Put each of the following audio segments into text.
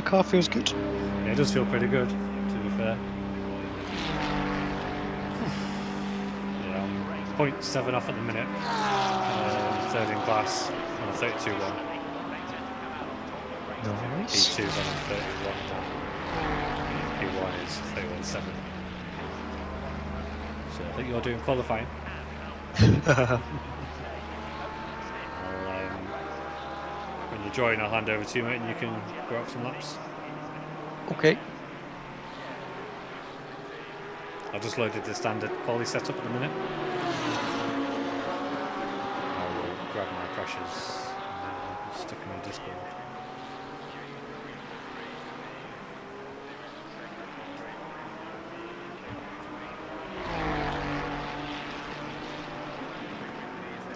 The car feels good. Yeah, it does feel pretty good, to be fair. yeah, I'm 0.7 off at the minute. Um, third in class on a 32 1. Nice. P2's on a 31 P1 is 31 7. So I think you're doing qualifying. I'll, um, when you join, I'll hand over to you, mate, and you can go up some laps. okay. I've just loaded the standard quality setup at the minute. I will grab my pressures and stick them in Discord.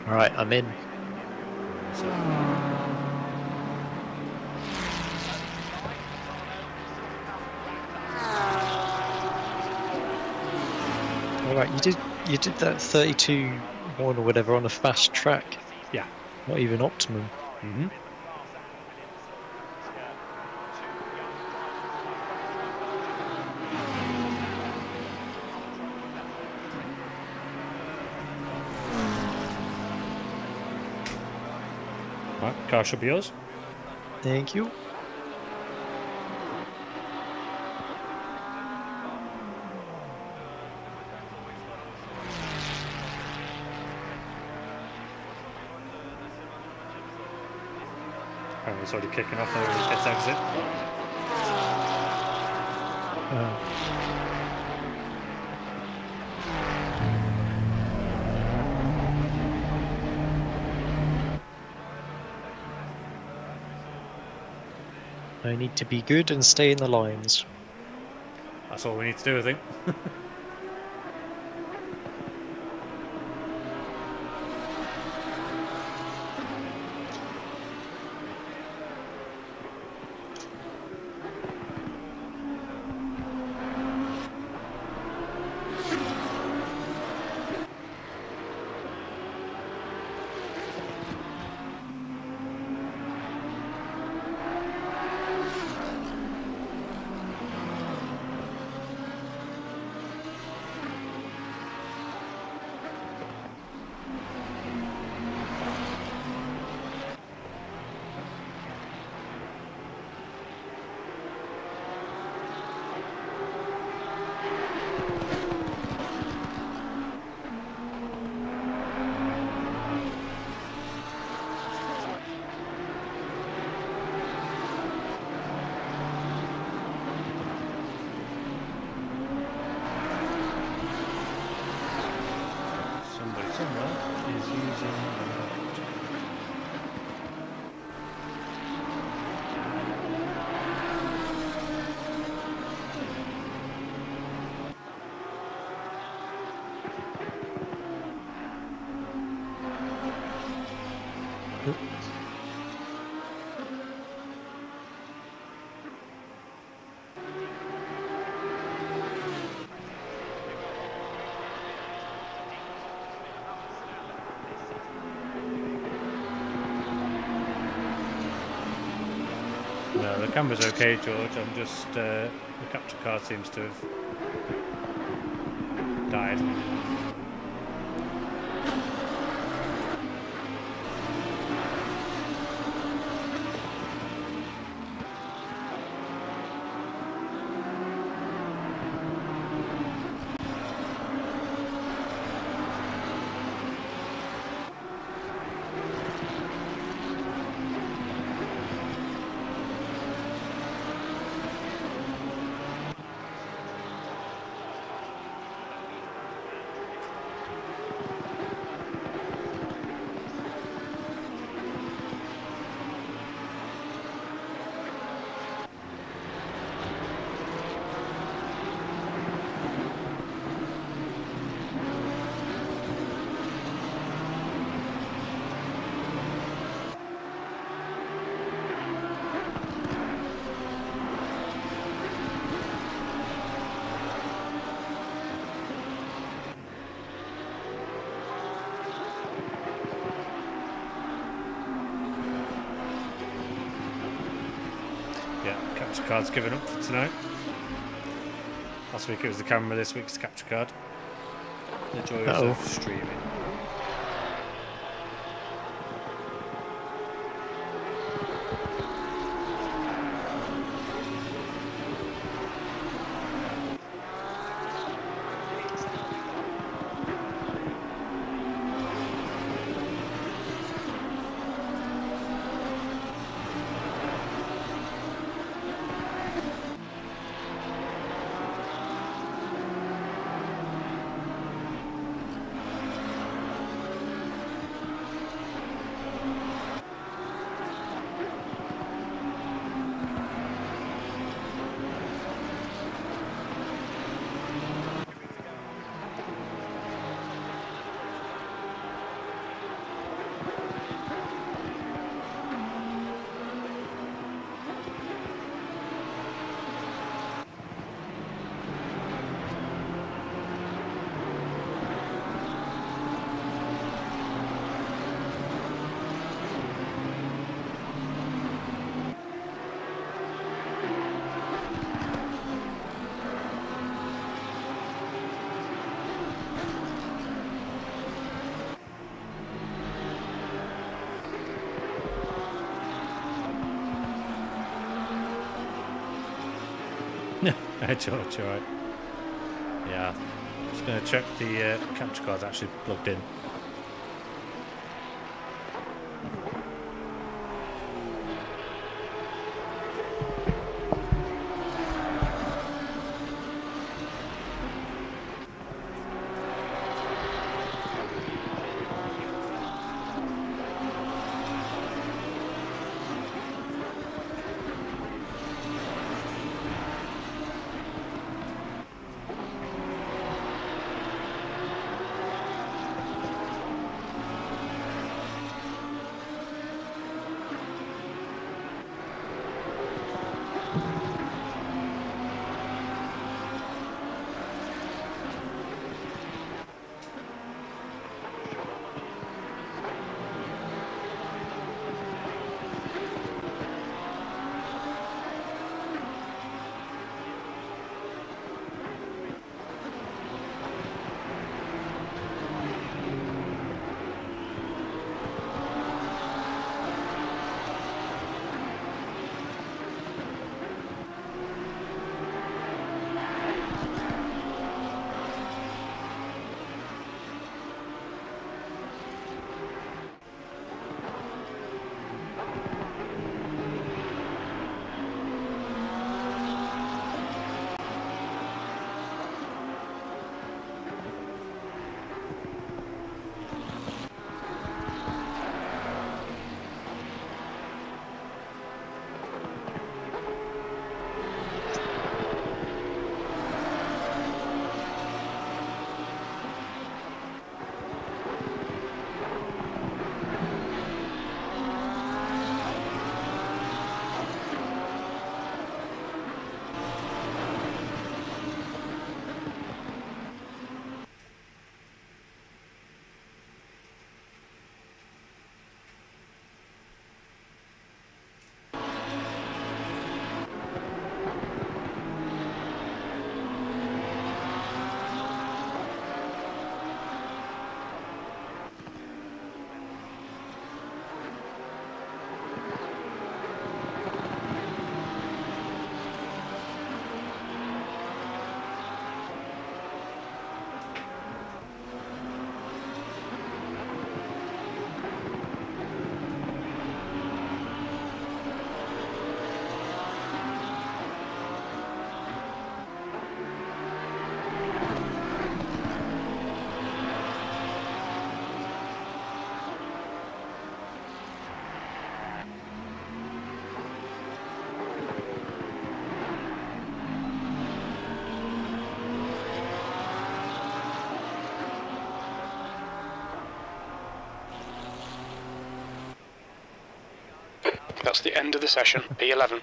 Alright, I'm in. So, Alright, you did that 32 one or whatever on a fast track. yeah. Not even optimum. Mm-hmm. Right, car should be yours. Thank you. Already kicking off the pit exit. Uh, I need to be good and stay in the lines. That's all we need to do, I think. camera's okay, George. I'm just uh, the capture card seems to have died. Card's given up for tonight. Last week it was the camera, this week's the capture card. The Uh-oh. of streaming. Hey George, alright. Yeah. Just gonna check the uh, capture card's actually plugged in. That's the end of the session. P11.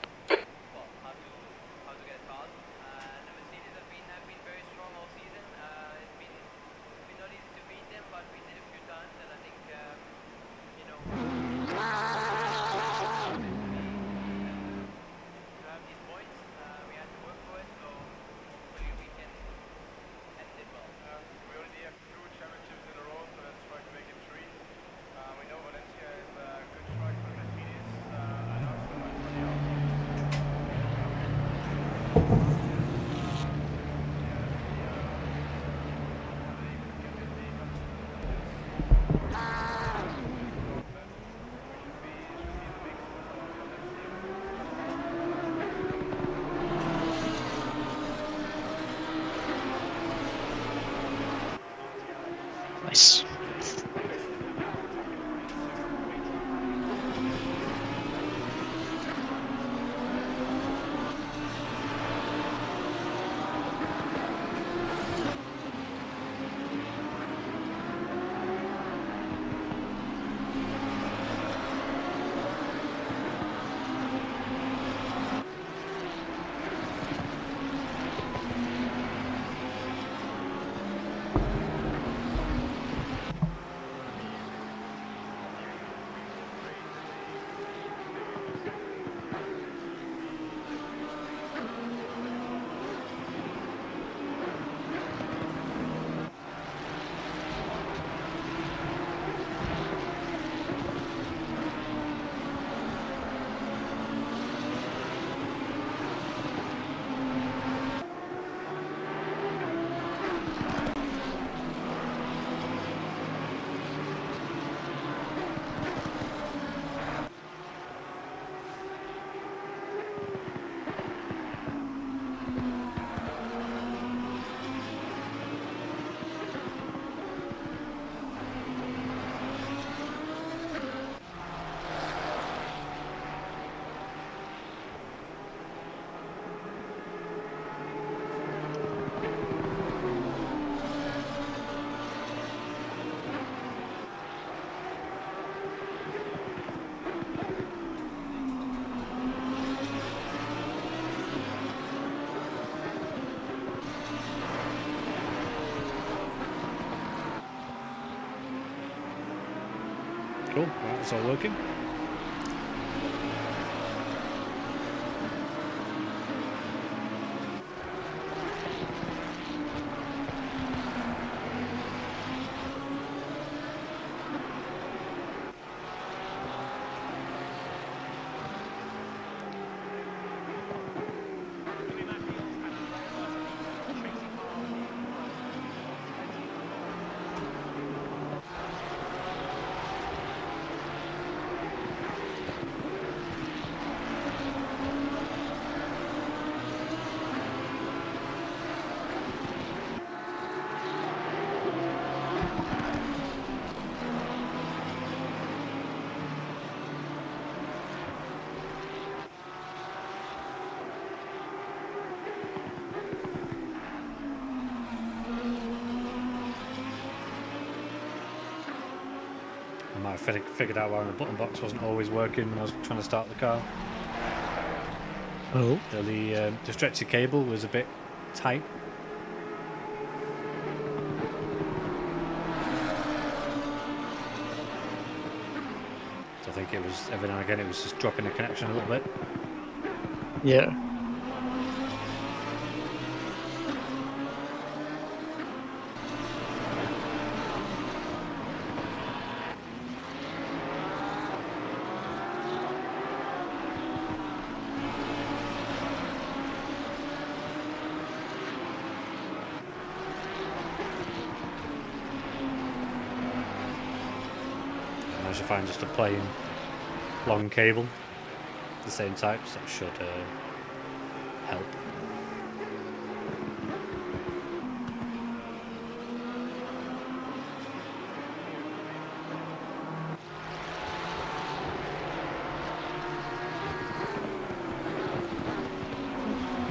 It's all figured out why my button box wasn't always working when I was trying to start the car. Oh, The the, um, the stretchy cable was a bit tight. So I think it was every now and again it was just dropping the connection a little bit. yeah. Find just a plain long cable, the same type, so that should uh, help.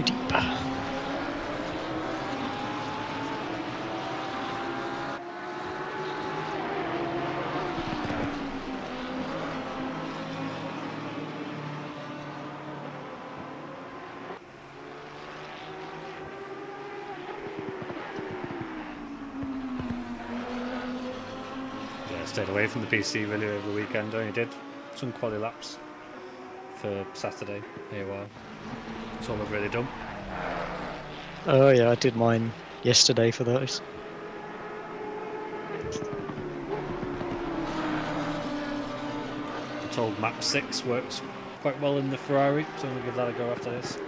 Deep. Yeah, stayed away from the PC really over the weekend. I only did some quality laps for Saturday here while. That's all I've really done. Oh yeah, I did mine yesterday for those. I'm told map 6 works quite well in the Ferrari, so I'm going to give that a go after this.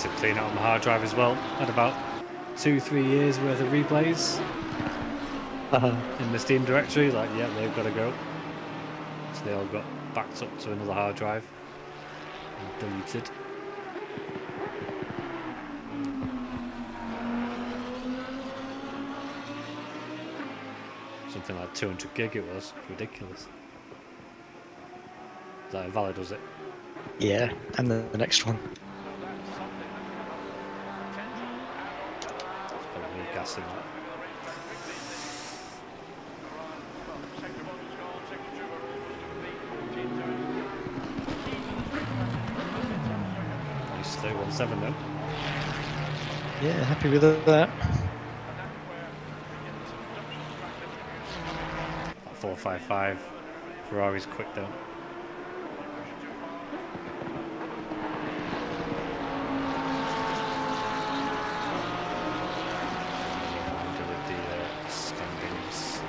Massive clean out on my hard drive as well. Had about two, three years worth of replays Uh, in the Steam directory. Like, yeah, they've got to go. So they all got backed up to another hard drive and deleted. Something like 200 gig it was. Ridiculous. Is that invalid, was it? yeah, and then the next one. It's gassing that. Nice 317 then. Yeah, happy with that. About 455. Ferrari's quick though. Delete the uh, standings.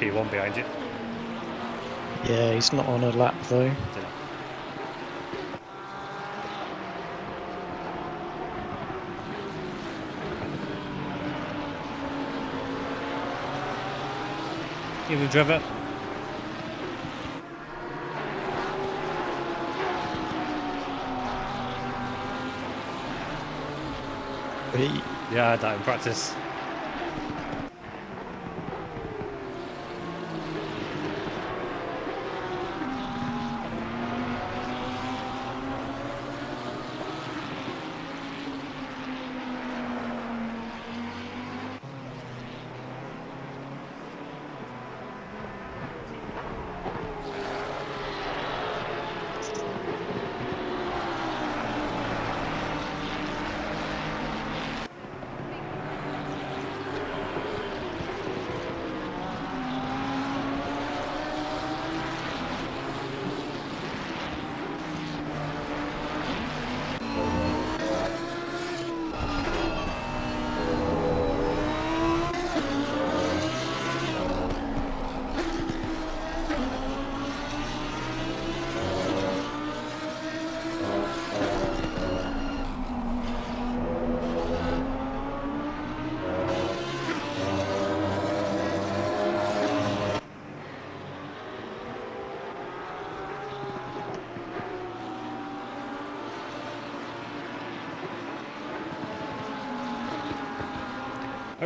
P1 behind you. Yeah, he's not on a lap though. Did I? Even driver. But Yeah, I had that in practice.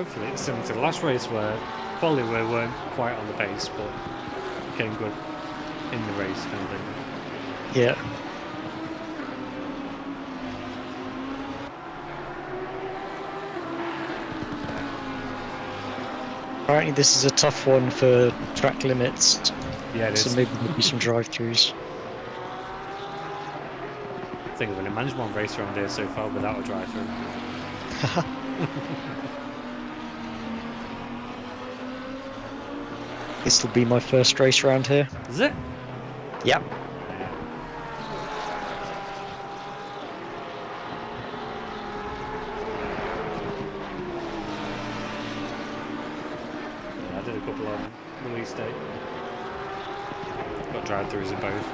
Hopefully it's similar to the last race where quali we weren't quite on the pace but came good in the race kind of thing. yeah. Apparently this is a tough one for track limits, Yeah, it so is. maybe there'll be some drive-throughs. I think I've only managed one race around here so far without a drive This will be my first race around here. Is it? Yep. Yeah, I did a couple on release date. Got drive throughs in both.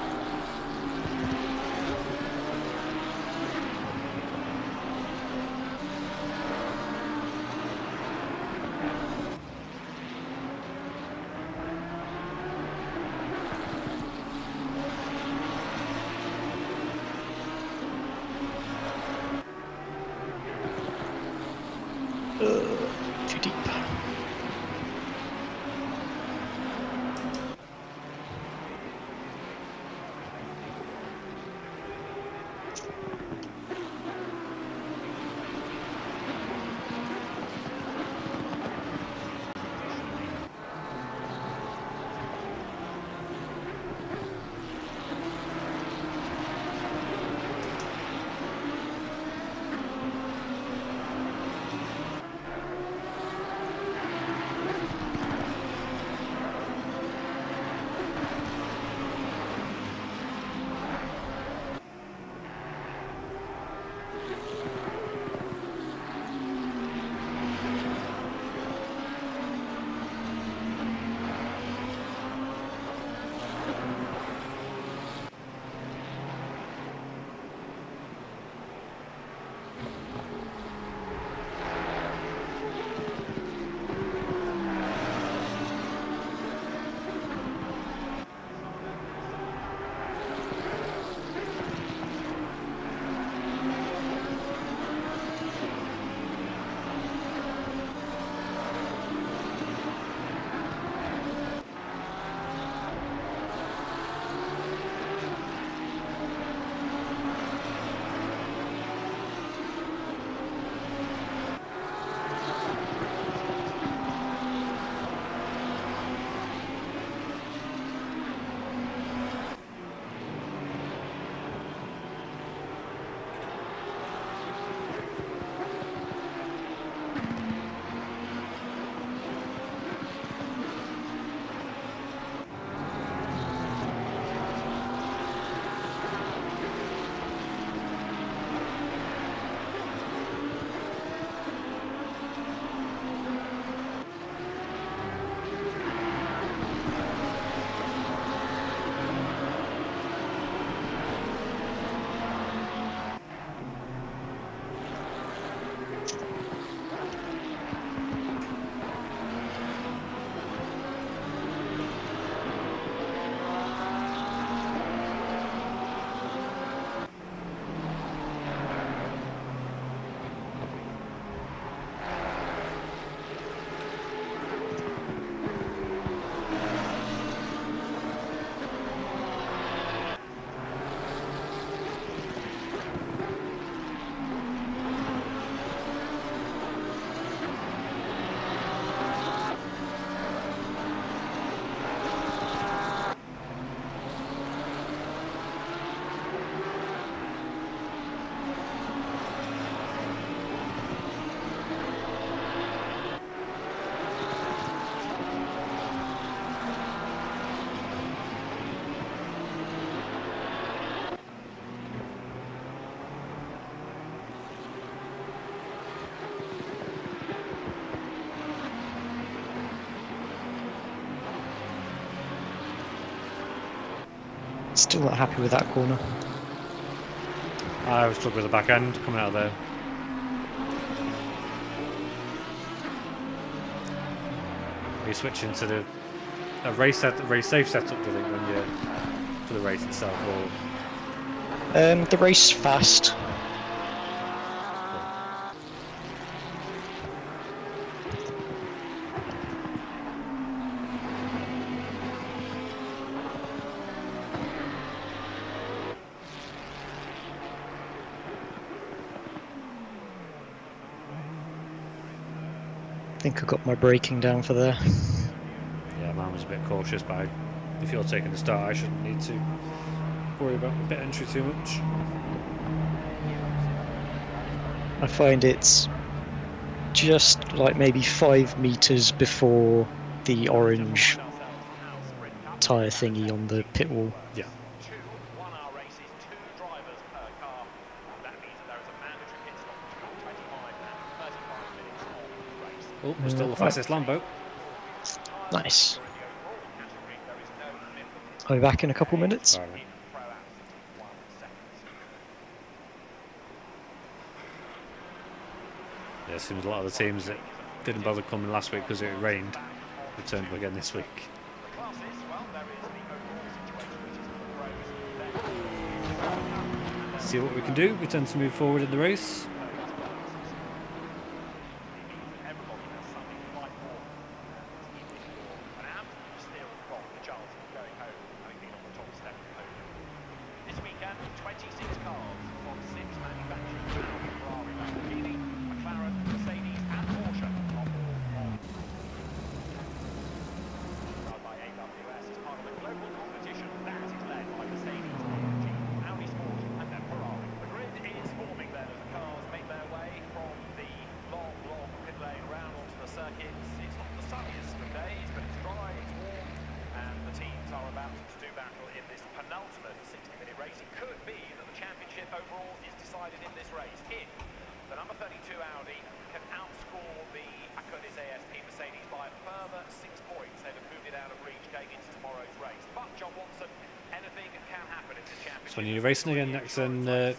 Still not happy with that corner. I was stuck with the back end coming out of there. You're switching to the a race set, race safe setup, do you think, when you for the race itself, or um, the race fast. think I got my braking down for there. Yeah, mine was a bit cautious, but if you're taking the start, I shouldn't need to worry about pit entry too much. I find it's just like maybe five meters before the orange tire thingy on the pit wall. Yeah. Oh, we're still the fastest Lambo. Nice. I'll be back in a couple minutes. Yeah, it seems a lot of the teams that didn't bother coming last week because it rained returned again this week. See what we can do. We tend to move forward in the race. racing again next in uh,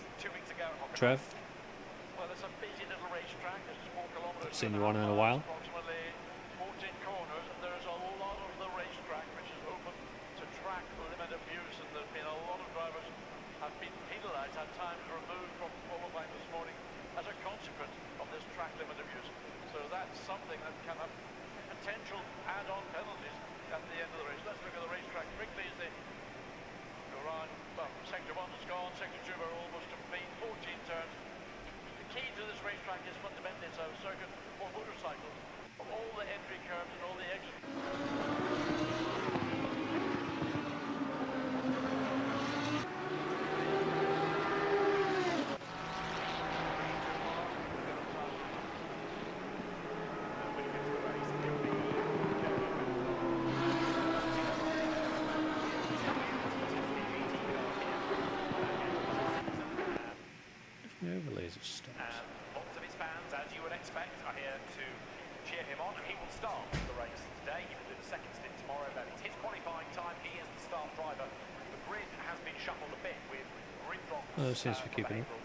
Trev. Haven't seen you on in a while. Thanks for keeping it.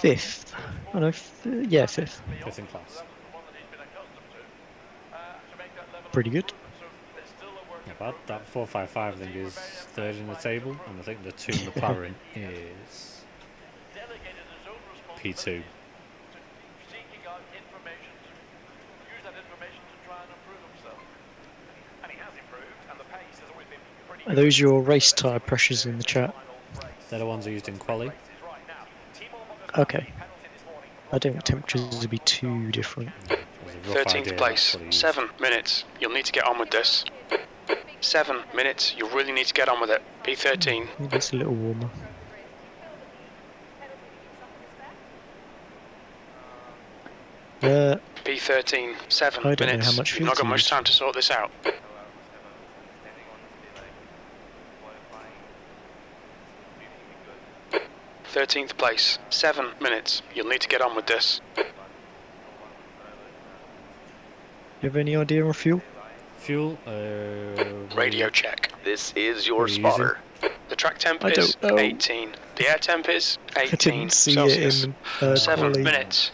fifth. Oh no, yeah, fifth. Fifth in class. Pretty good. Not bad. That 455 thing is third in the table, and I think the two McLaren is P2. Are those your race tyre pressures in the chat? They're the ones I used in quali. Okay. I don't think temperatures will be too different. 13th place, 7 minutes. You'll need to get on with this. 7 minutes, you really need to get on with it. P13. It's a little warmer. Uh, P13, 7 minutes. You've not got much time to sort this out. Thirteenth place, seven minutes. You'll need to get on with this. you have any idea on fuel? Fuel. Uh, Radio check. This is your What are you spotter. The track temp I is 18. The air temp is 18 see Celsius. in uh, Seven quali. minutes.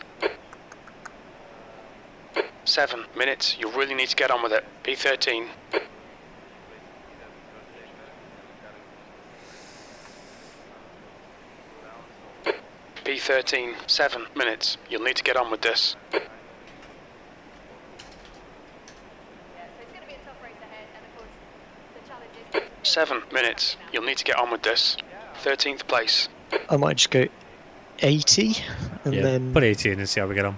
Seven minutes. You really need to get on with it. P13. P13. Seven minutes. You'll need to get on with this. Yeah, so it's going to be a tough race ahead, and of course, the challenge is. Seven minutes. You'll need to get on with this. 13th place. I might just go 80 and yeah, then put 80 in and see how we get on.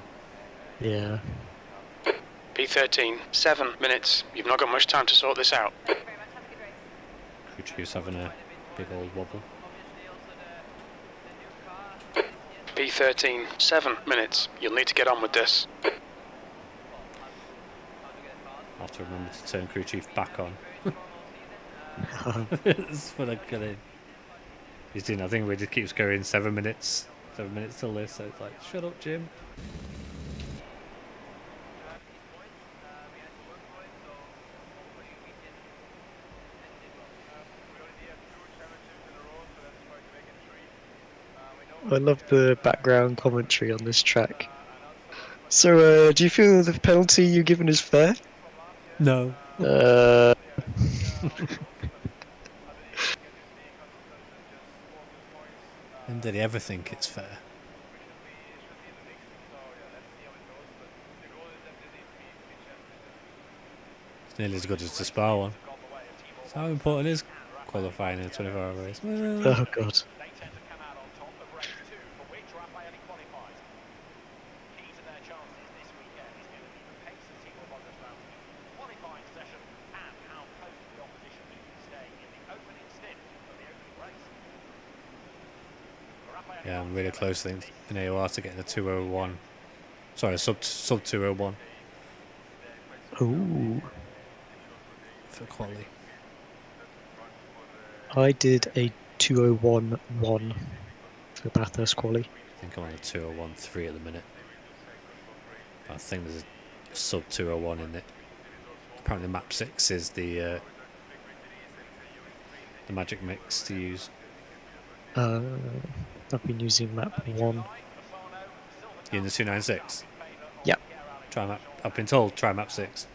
yeah. P13. Seven minutes. You've not got much time to sort this out. Thank you very much. Have a good race. Crew chief's having a big old wobble. P13. Seven minutes. You'll need to get on with this. I'll have to remember to turn crew chief back on. That's what I'm gonna. He's doing. I think we just keeps going seven minutes, seven minutes till this. So it's like, shut up, Jim. I love the background commentary on this track. So, uh, do you feel the penalty you're given is fair? No. Uh, And did he ever think it's fair? It's nearly as good as the Spa one. So how important is qualifying in a 24 hour race? Well, oh god. They tend to come out on top of race two, for which Rafael qualifies. Key to their chances this weekend is going to be the pace that he will understand qualifying session and how close to the opposition he can stay in the opening stint of the opening race. For Rafael Yeah, I'm really close, I think, in AOR to getting a 201. Sorry, sub sub 201 Ooh. for quality. I did a 2011 for Bathurst quali. I think I'm on a 201.3 at the minute. I think there's a sub 201 in it. Apparently, map 6 is the uh, the magic mix to use. Uh, I've been using map 1. In the 296? Yep. Try map. I've been told try map 6.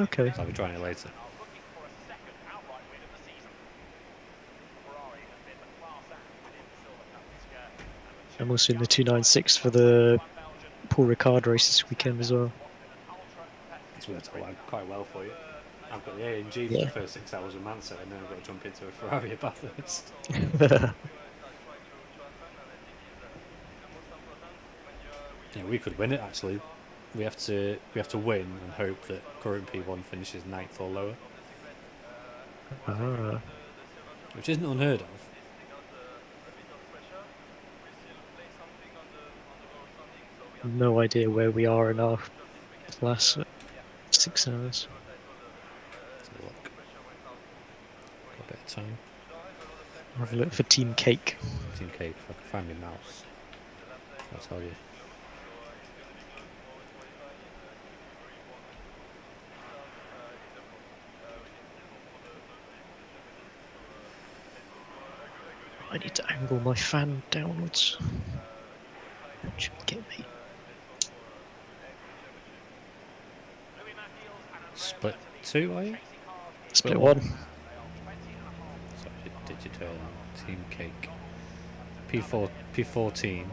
Okay. So I'll be trying it later. looking for a second outright win of the season. Ferrari have been the class act within the Silver Cup this year. and the I'm also in the 296 for the Paul Ricard race this weekend as well. It's worked out quite well for you. I've got the AMG for Yeah. the first six hours of Monza, and then I've got to jump into a Ferrari at Bathurst. Yeah, we could win it actually. We have to we have to win and hope that current P1 finishes ninth or lower, ah. which isn't unheard of. No idea where we are in our last six hours. A look. Got a bit of time. Have a look for Team Cake. Team Cake, if I can find my mouse, I'll tell you. I need to angle my fan downwards. Should get me. Split two, are you? Split Well, one. You Team Cake? P4, P14.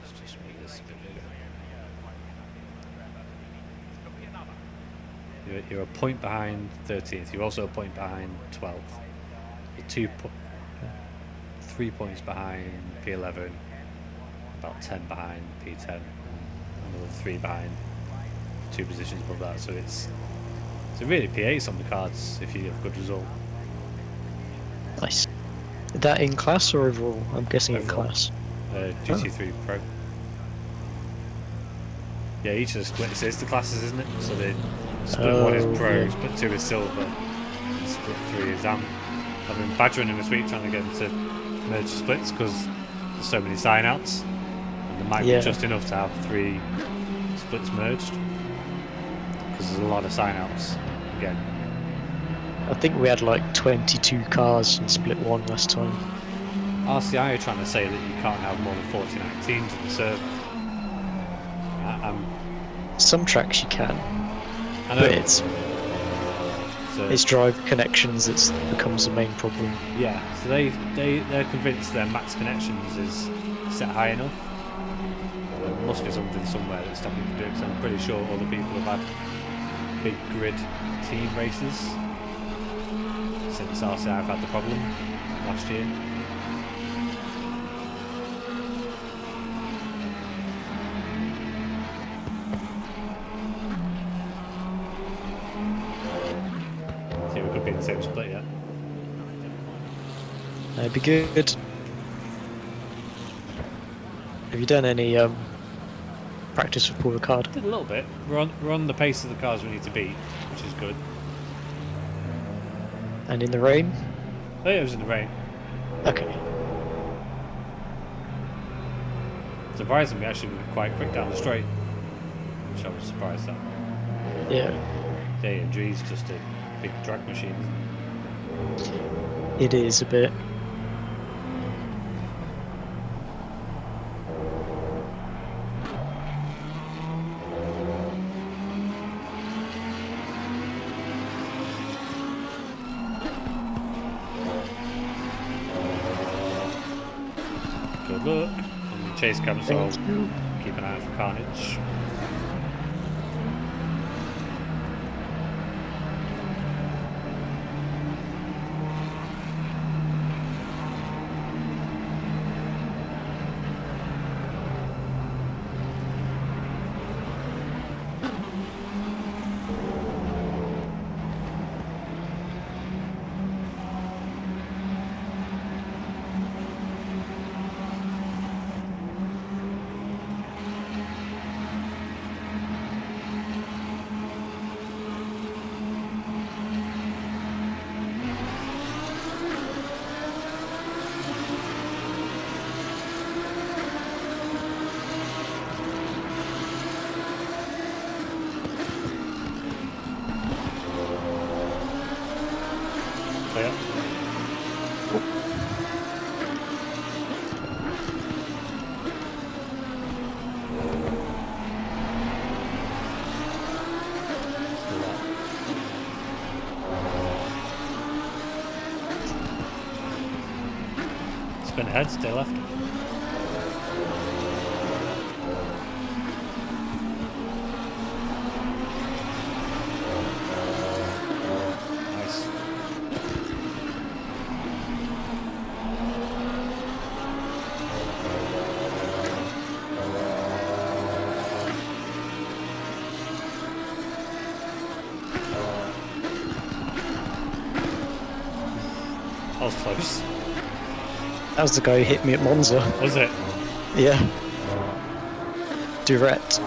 Let's just make this a bit bigger. You're, you're a point behind 13th. You're also a point behind 12th. Two, po- three points behind P11. About 10 behind P10. another three behind, two positions above that. So it's it's a really P8 on the cards if you have a good result. Nice. That in class or overall? I'm guessing in class. Uh, GT3 Pro. Yeah, each of the splits is the classes, isn't it? So they split one is Oh, pro, yeah. split two is silver, split three is am. I've been badgering him this week trying to get him to merge splits because there's so many sign outs, and there might Yeah. be just enough to have three splits merged because there's a lot of sign outs again. I think we had like 22 cars in split one last time. RCI are trying to say that you can't have more than 49 teams in the server. I, I'm, Some tracks you can, I know but it's so- it's drive connections that becomes the main problem. Yeah, so they, they, they're convinced their max connections is set high enough. There must be something somewhere that's stopping them to do it, 'cause I'm pretty sure other people have had big grid team races since RCI have had the problem last year. Be good. Have you done any um, practice with Paul Ricard? Did a little bit. We're on, we're on the pace of the cars we need to beat, which is good. And in the rain? Oh, yeah, it was in the rain. Okay. Surprisingly, we actually were quite quick down the straight, which I was surprised at. Yeah, AMG's just a big drag machine. it is a bit. Good. On the chase I'll you. keep an eye out for carnage. Clear. Still up. Stay left. Was the guy who hit me at Monza. Was it? Yeah. Direct.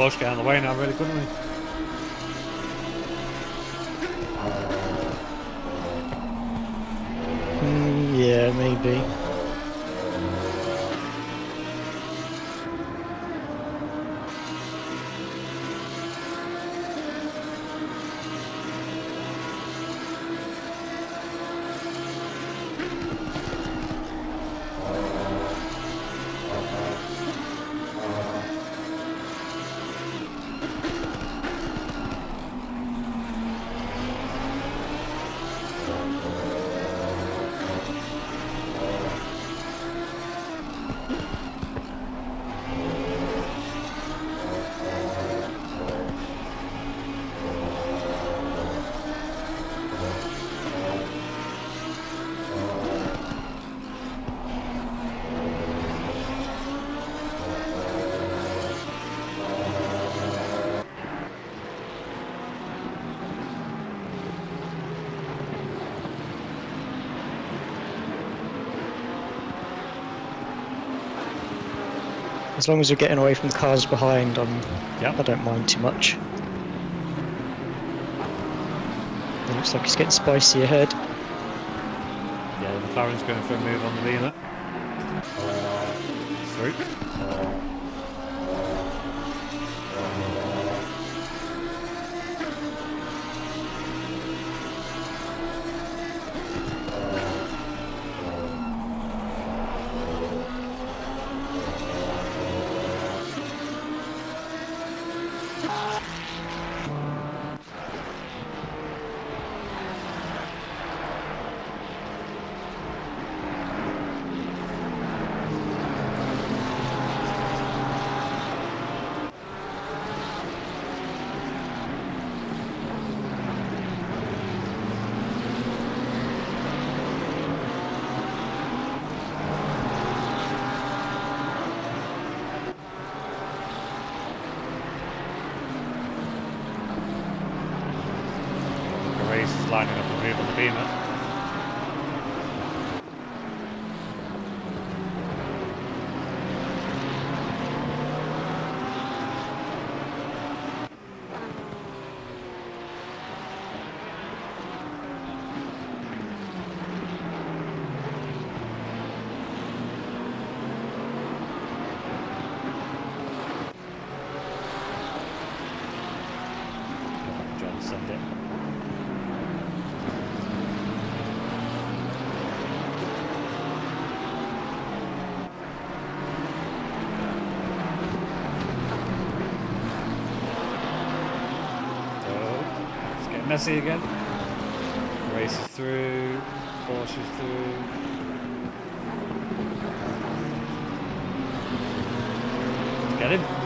Do with Porsche get out of the way now, really, couldn't we? As long as we're getting away from the cars behind, um, I'm, Yep. I don't mind too much. It looks like it's getting spicy ahead. Yeah, the McLaren's going for a move on the Beamer. Messy again. Races through, Porsche's through. Get him.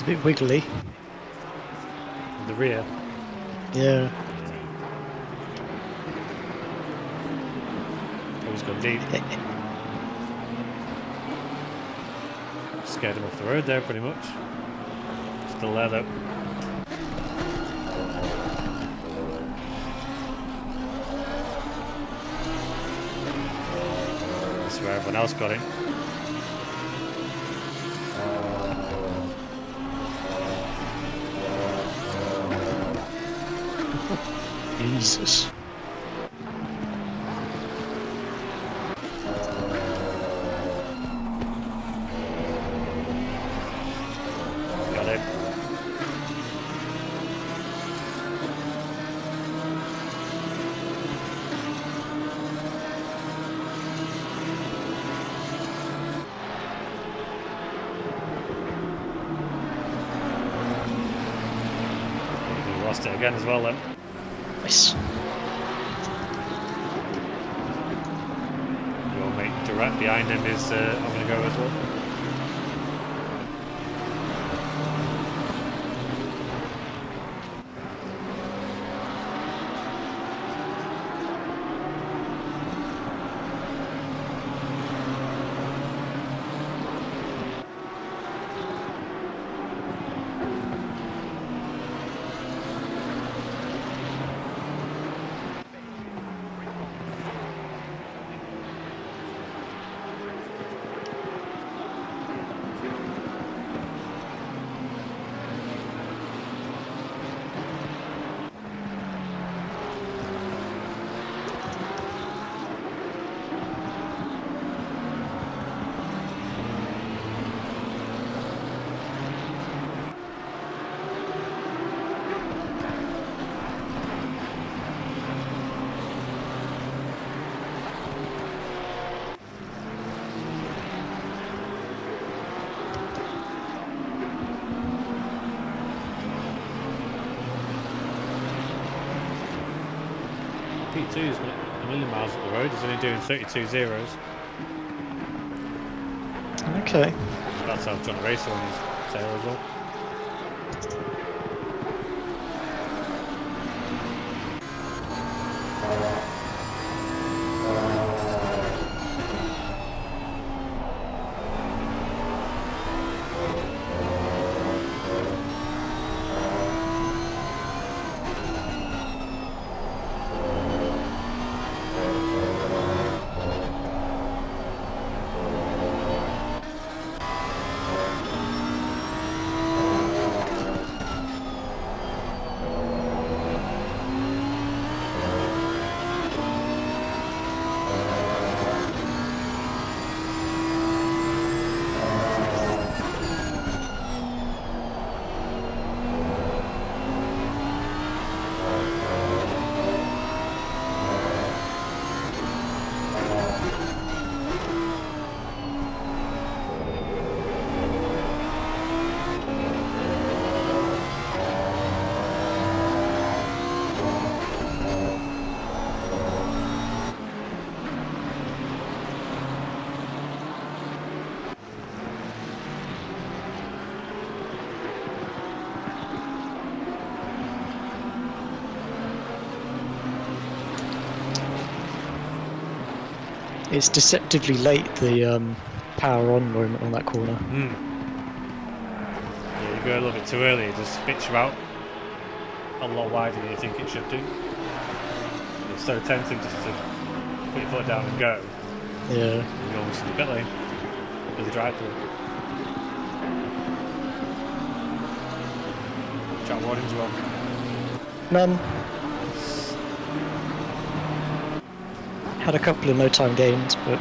It's a bit wiggly. In the rear. Yeah. Oh, Always gone deep. Eh, eh. Scared him off the road there, pretty much. Still there though. That's where everyone else got him. Lost it again as well then. Nice. Your mate direct behind him is uh, P2 is a million miles up the road. He's only doing 32 zeros. Okay. So that's how John Racer on his tail as well. It's deceptively late, the um, power on moment on that corner. Mm. Yeah, you go a little bit too early, it just spits you out a lot wider than you think it should do. It's so tempting just to put your foot down and go. Yeah. And you're almost in the pit lane with the drive through. Jack Warden's well. None. Had a couple of no time gains, but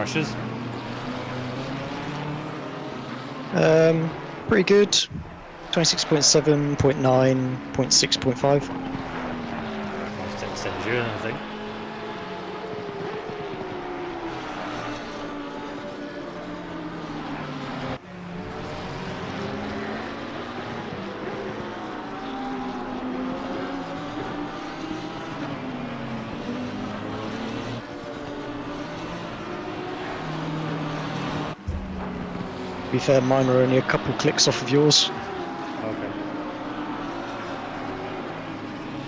crushes? Um, pretty good. 26.7, 0.9, 0.6, 0.5. be fair, mine are only a couple clicks off of yours. Okay.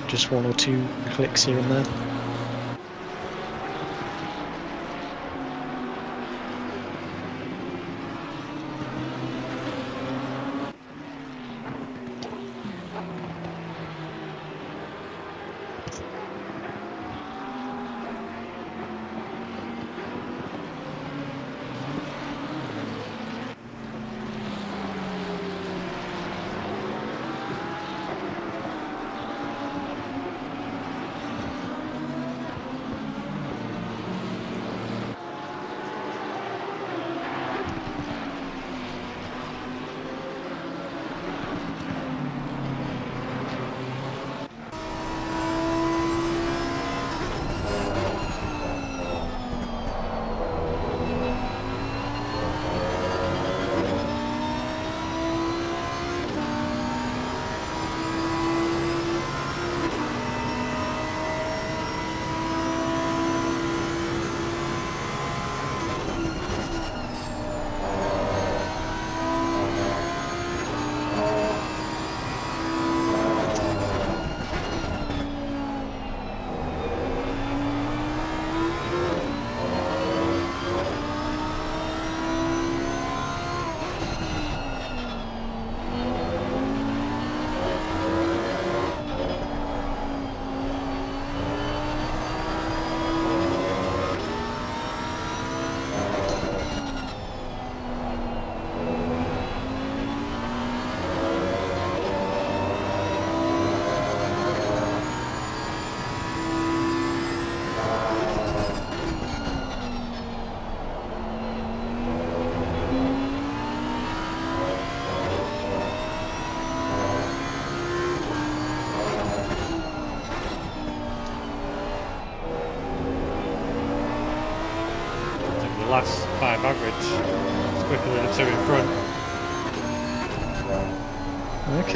Just one or two clicks here and there.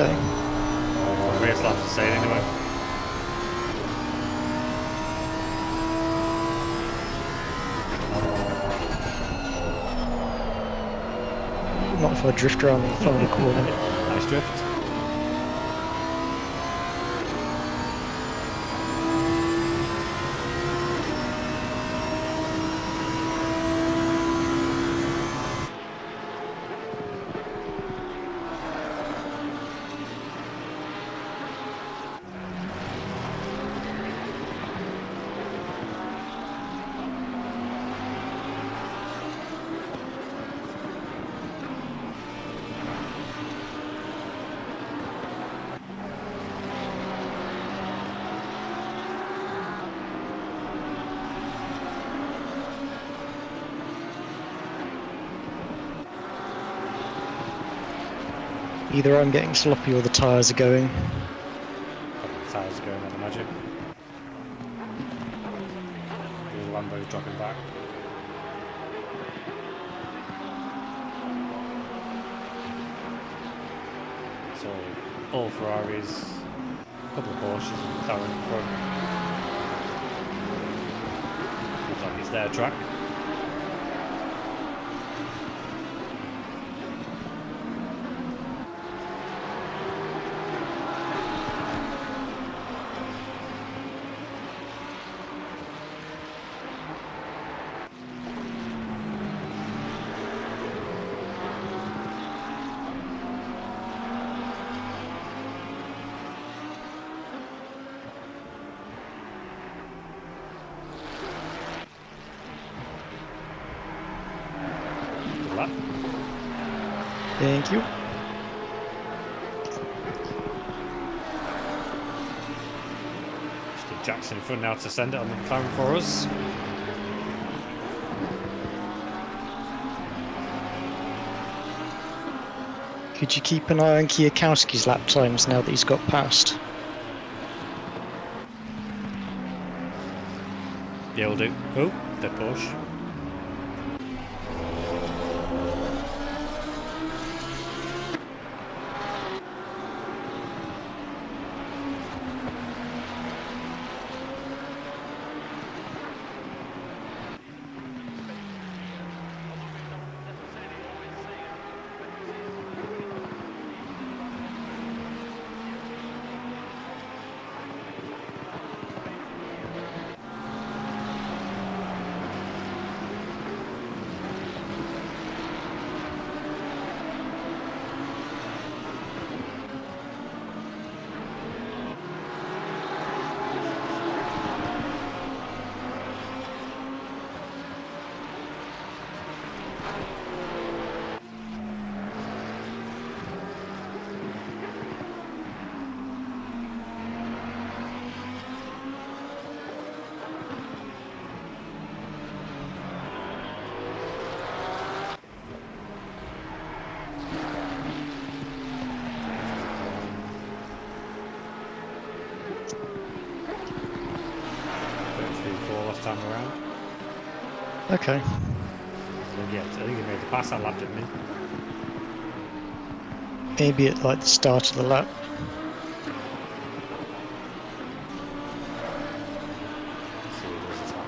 Okay. Race laps are saying anyway. Not if I drift around the final corner. Nice drift. Either I'm getting sloppy or the tyres are going. The tyres are going, I'd imagine. The Lambo's dropping back. So, all Ferraris, a couple of Porsches and McLaren in front. Looks like it's their track. Good luck. Thank you. Steve Jackson in front now to send it on the McLaren for us. Could you keep an eye on Kiyakowski's lap times now that he's got past? Yeah, we'll do. Oh, dead Porsche. time around. Okay. So, yeah, I think he made the pass. I lapped him in. Maybe at like the start of the lap. Let's see what he does this lap.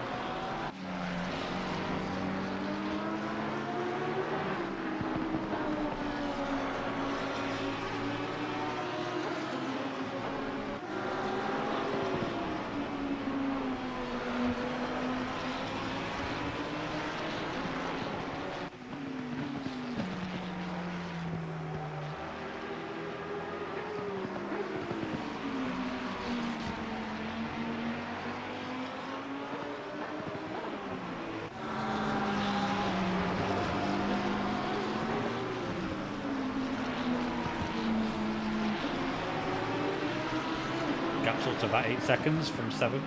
Up to about eight seconds from seven.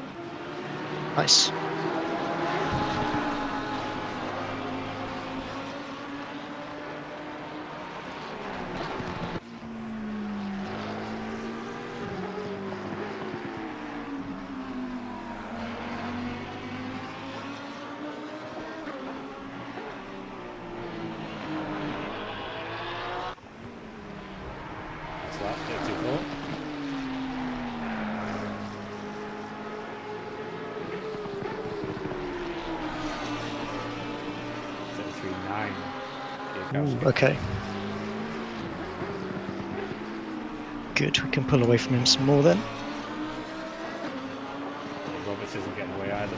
Nice. So that's 34. Thirty-three nine. Ooh, okay. Good, we can pull away from him some more then. Roberts isn't getting away either.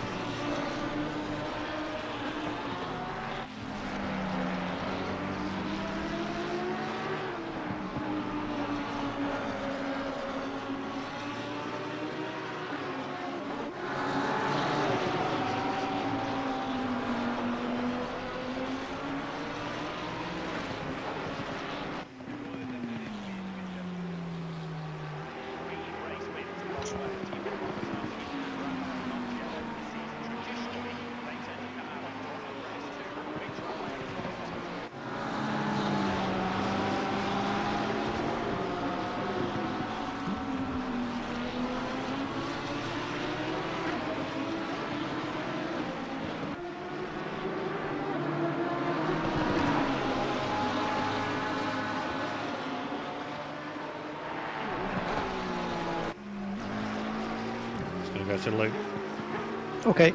Just gonna go to Luke. Okay.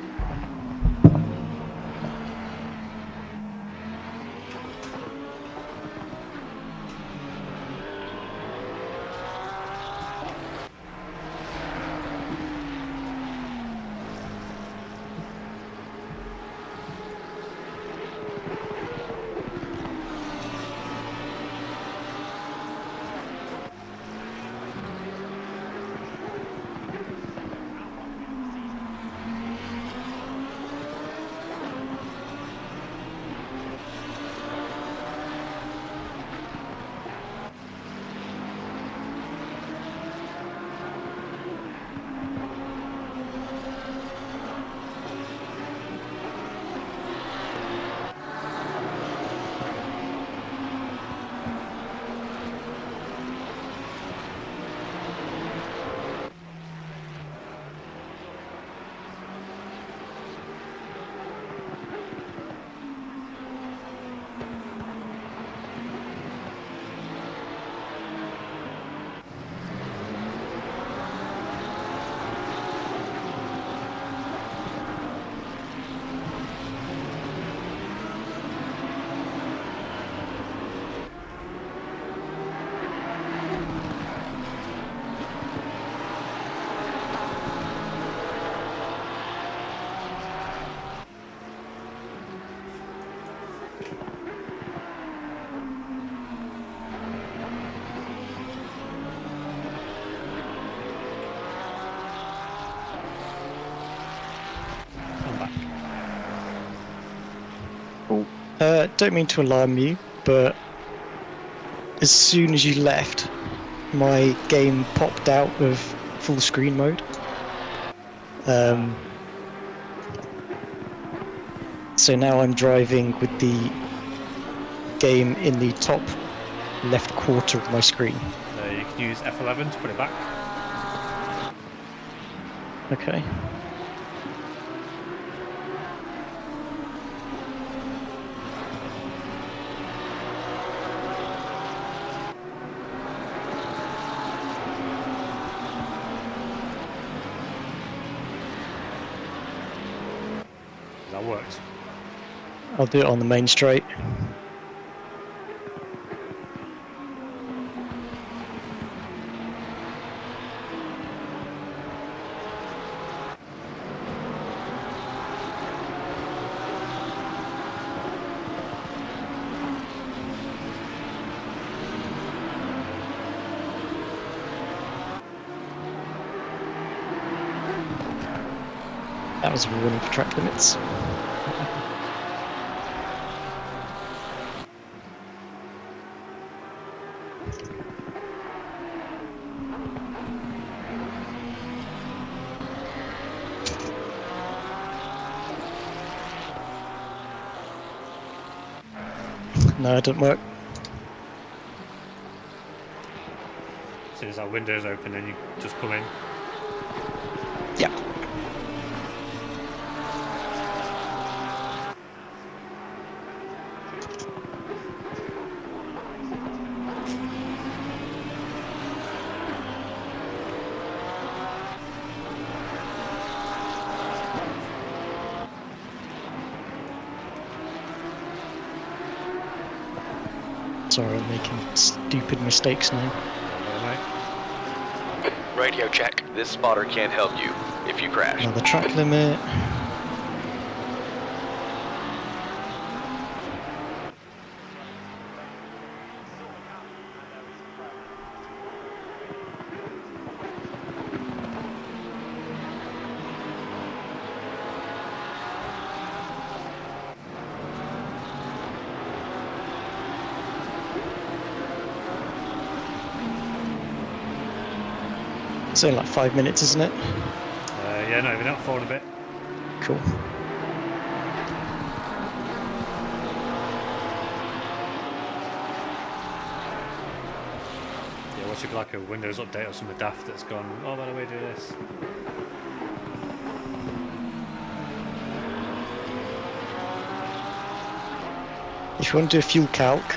I'm back. Uh, don't mean to alarm you, but as soon as you left, my game popped out of full screen mode. Um, so now I'm driving with the game in the top left quarter of my screen. Uh, you can use F11 to put it back. Okay. That worked. I'll do it on the main straight. That was a warning for track limits. No, it didn't work. As soon as that window's open, then you just come in. Yeah. Sorry, I'm making stupid mistakes now. Radio check. This spotter can't help you if you crash. The track limit. It's only like five minutes, isn't it? Uh, yeah, no, we're not falling a bit. Cool. Yeah, what should be like a Windows update or some daft that's gone, oh, by the way, do this. If you want to do a fuel calc,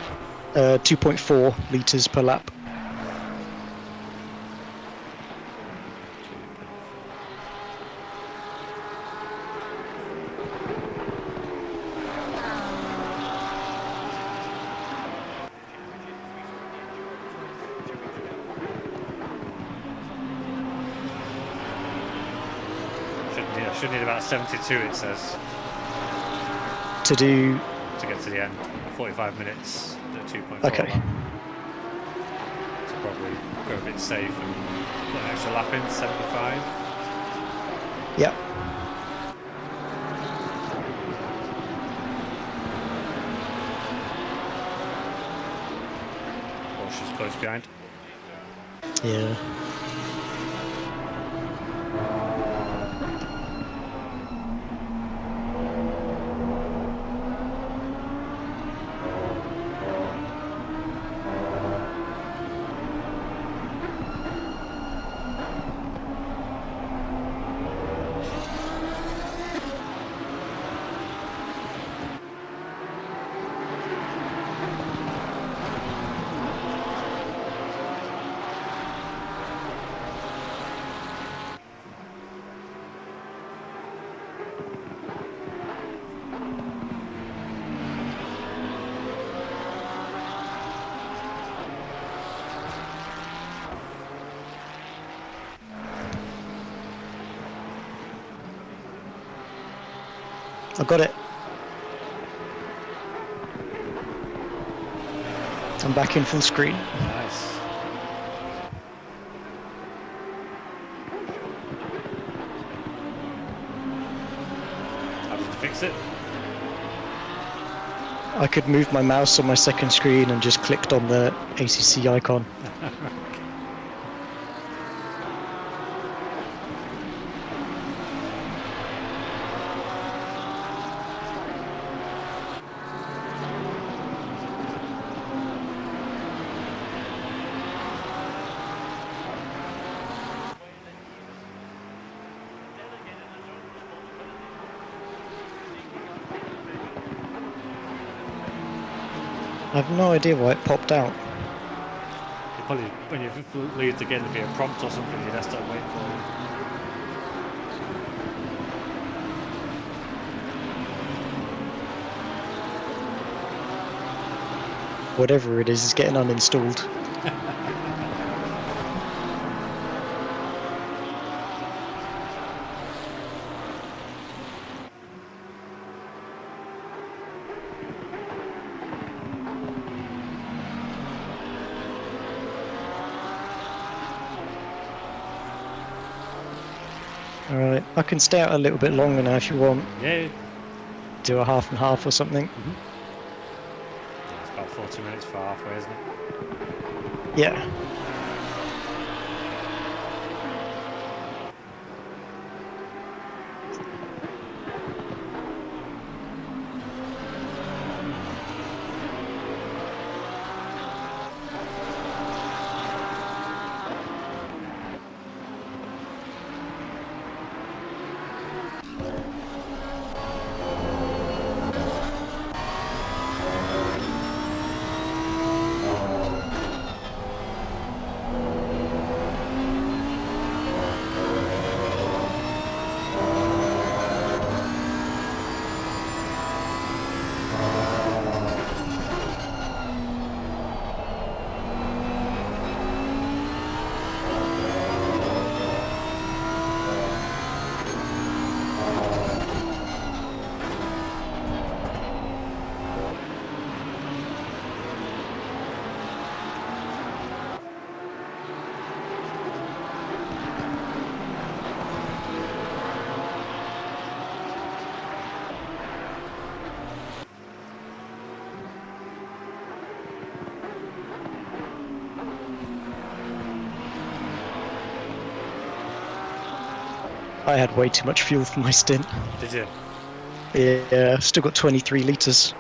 uh, 2.4 litres per lap. Should need, I should need about 72, it says, To do, to get to the end. 45 minutes, the 2.4 Okay. lap. So probably go a bit safe and put an extra lap in, 75. Yep. Porsche is close behind. Yeah. I got it. I'm back in full screen. Nice. How did you fix it? I could move my mouse on my second screen and just clicked on the ACC icon. no idea why it popped out. You probably, when you leave the game, there'll be a prompt or something you'd have to wait for. it. Whatever it is, is getting uninstalled. Can stay out a little bit longer now if you want. Yeah, Do a half and half or something. Mm-hmm. it's about 40 minutes for halfway, isn't it? Yeah. I had way too much fuel for my stint. Did you? Yeah, still got 23 litres.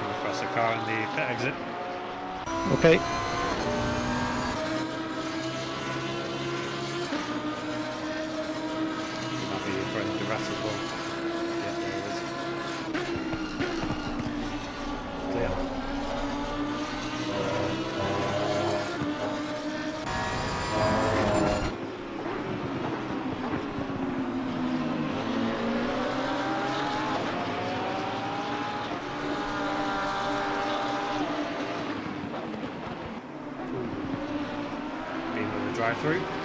Come across a car the exit. Okay. R3.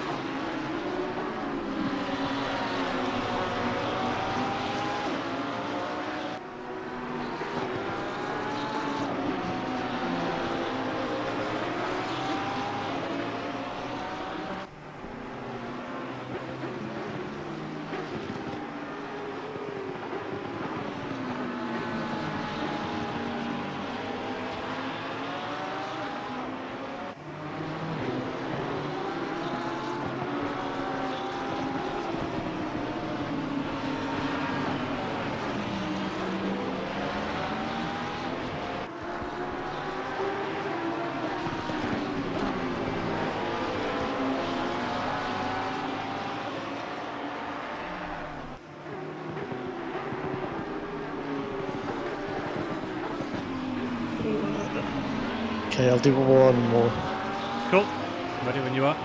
Okay, I'll do one more. Cool. Ready when you are.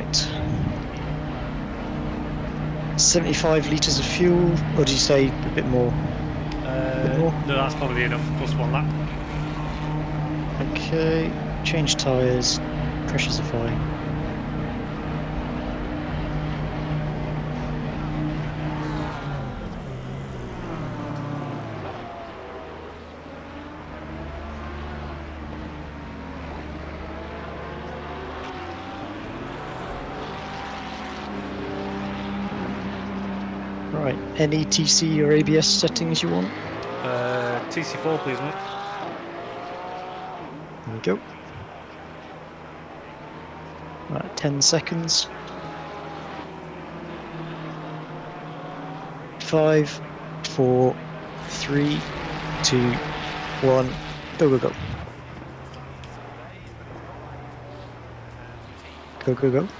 Right. 75 litres of fuel, or do you say a bit more? Uh, more? no, that's probably enough. Plus one lap. Okay, change tyres, pressures are fine. Right, any TC or ABS settings you want? Uh, TC4, please, mate. There we go. Right, 10 seconds. Five, four, three, two, one, go, go, go. Go, go, go.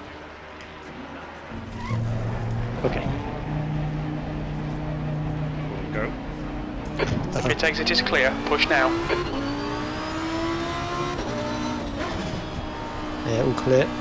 Exit is clear. Push now. Yeah, all clear.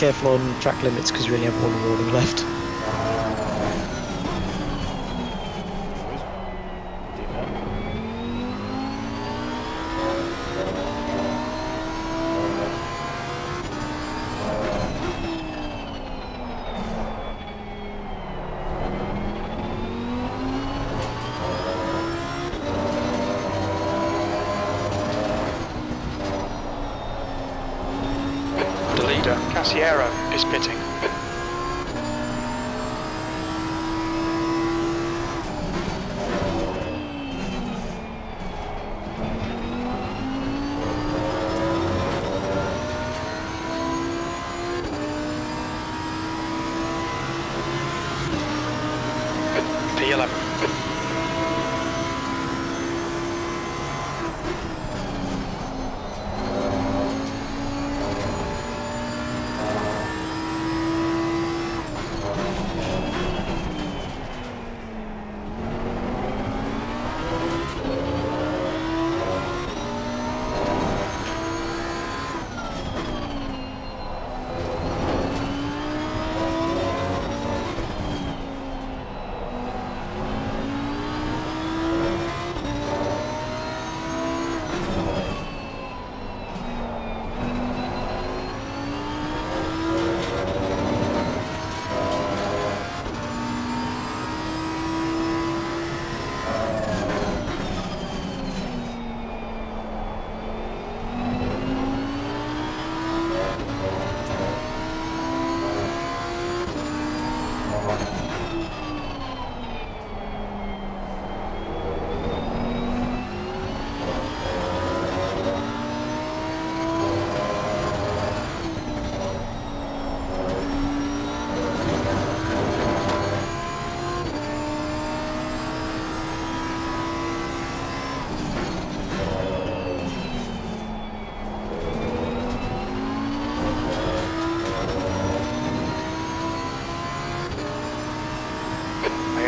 Careful on track limits because we only have one warning left.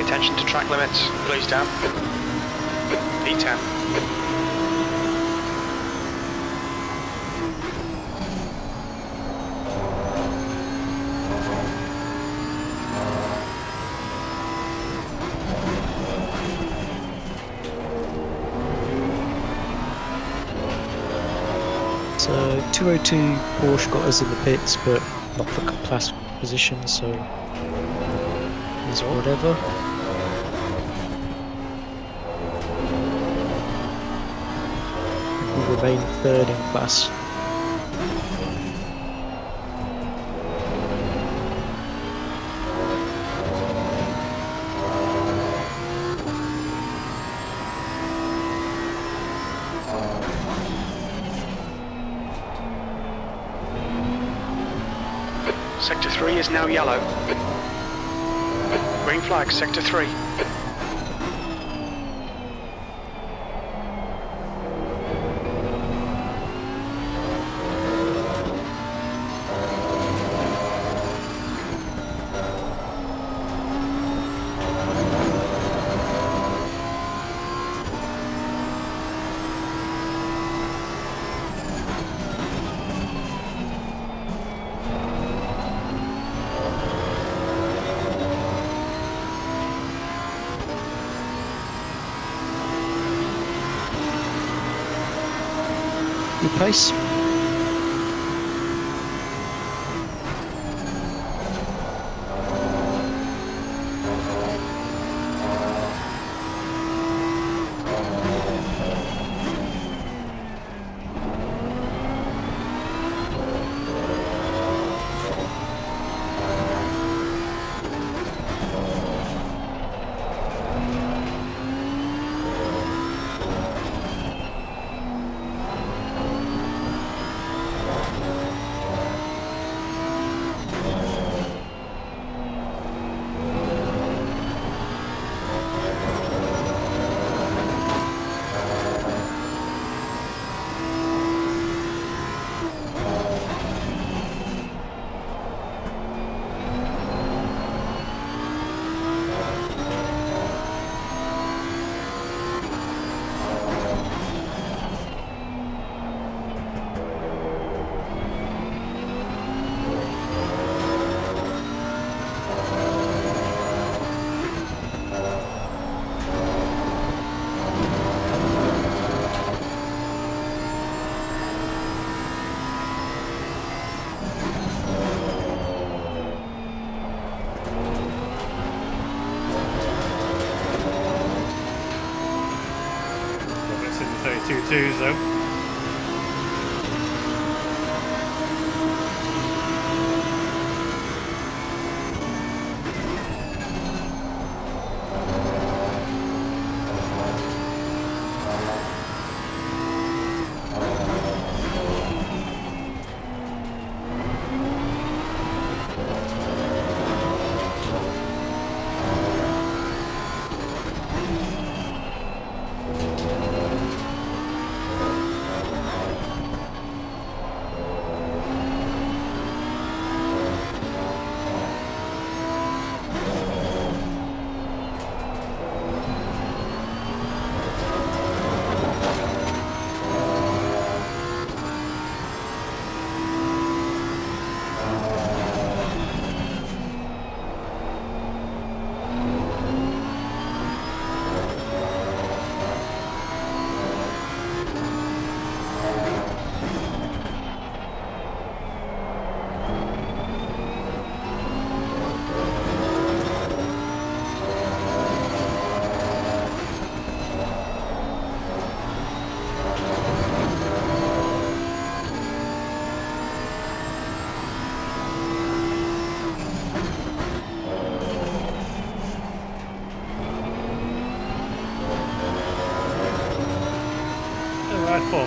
Pay attention to track limits, please Dan. P10. So 202 Porsche got us in the pits, but not for class position, so is whatever. Remain third in class. Sector 3 is now yellow. Green flag, Sector 3.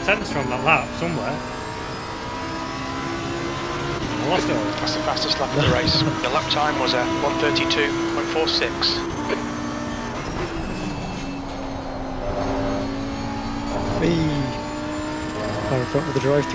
I had four tenths from that lap somewhere. I lost it all. That's the fastest lap of the race. The lap time was uh, a 132.46. Be far in front of the drive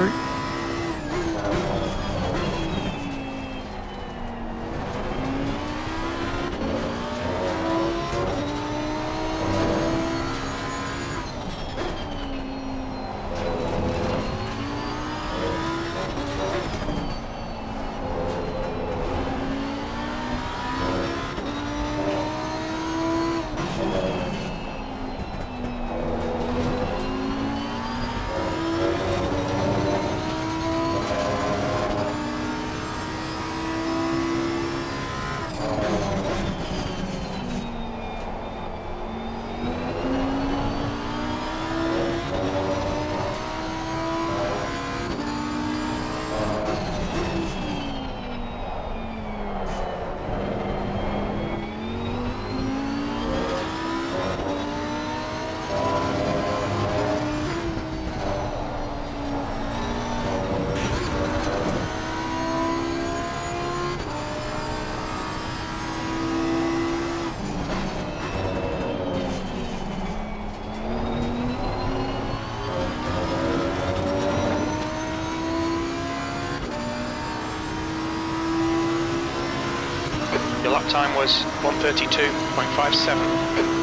132.57.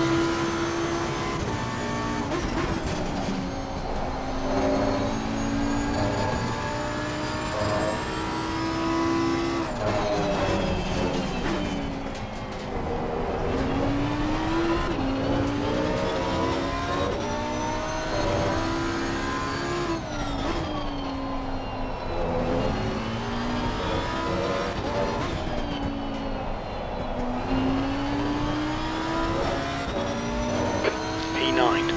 P9.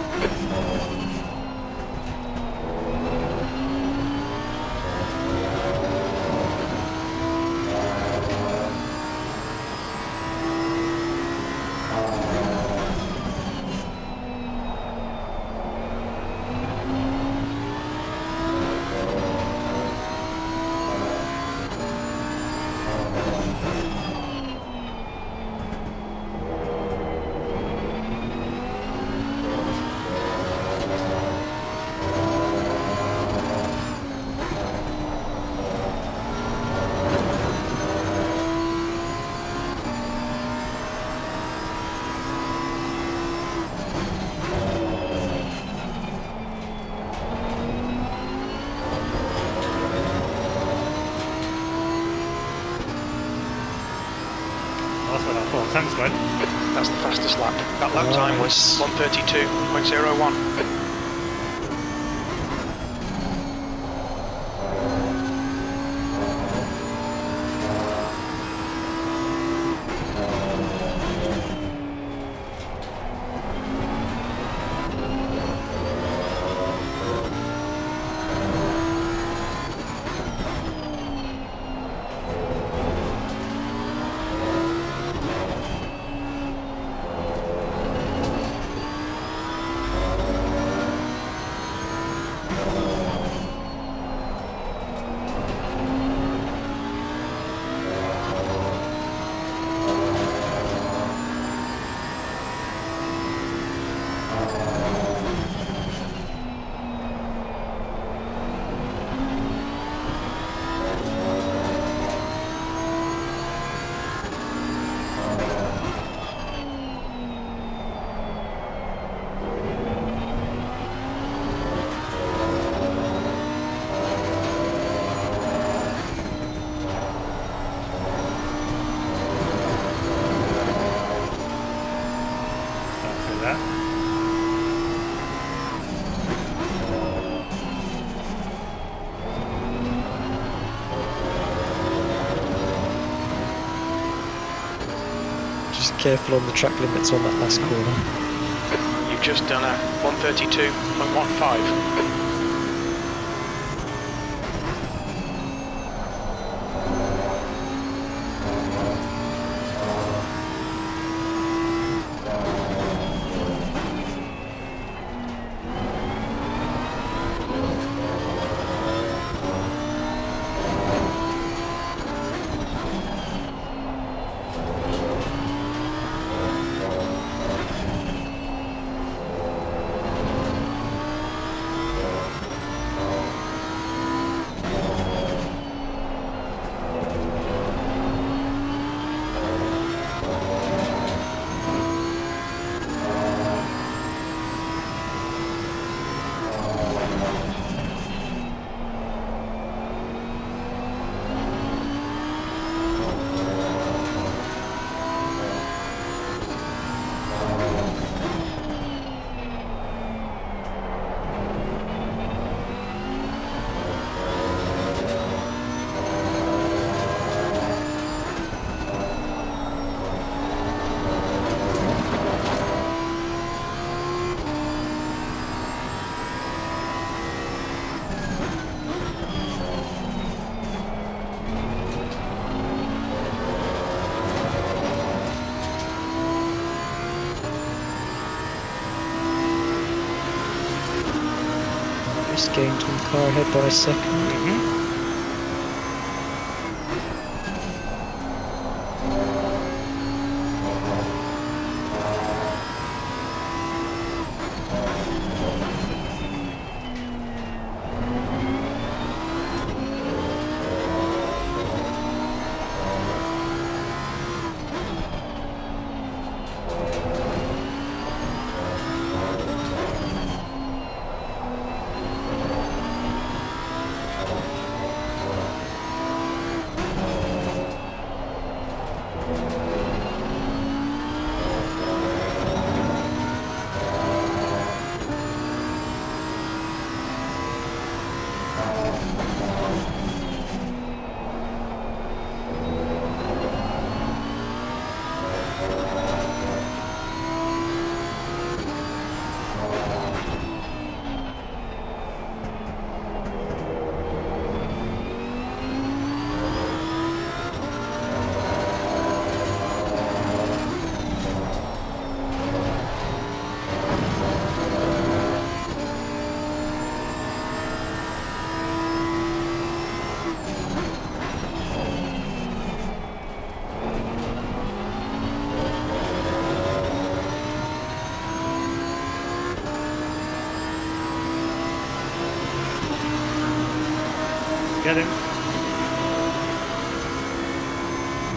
Oh, that's where that four tenths went. That's the fastest lap. Time was 132.01. Start through that. Just careful on the track limits on that last corner. You've just done a 132.15. Just gained one car ahead by a second. Get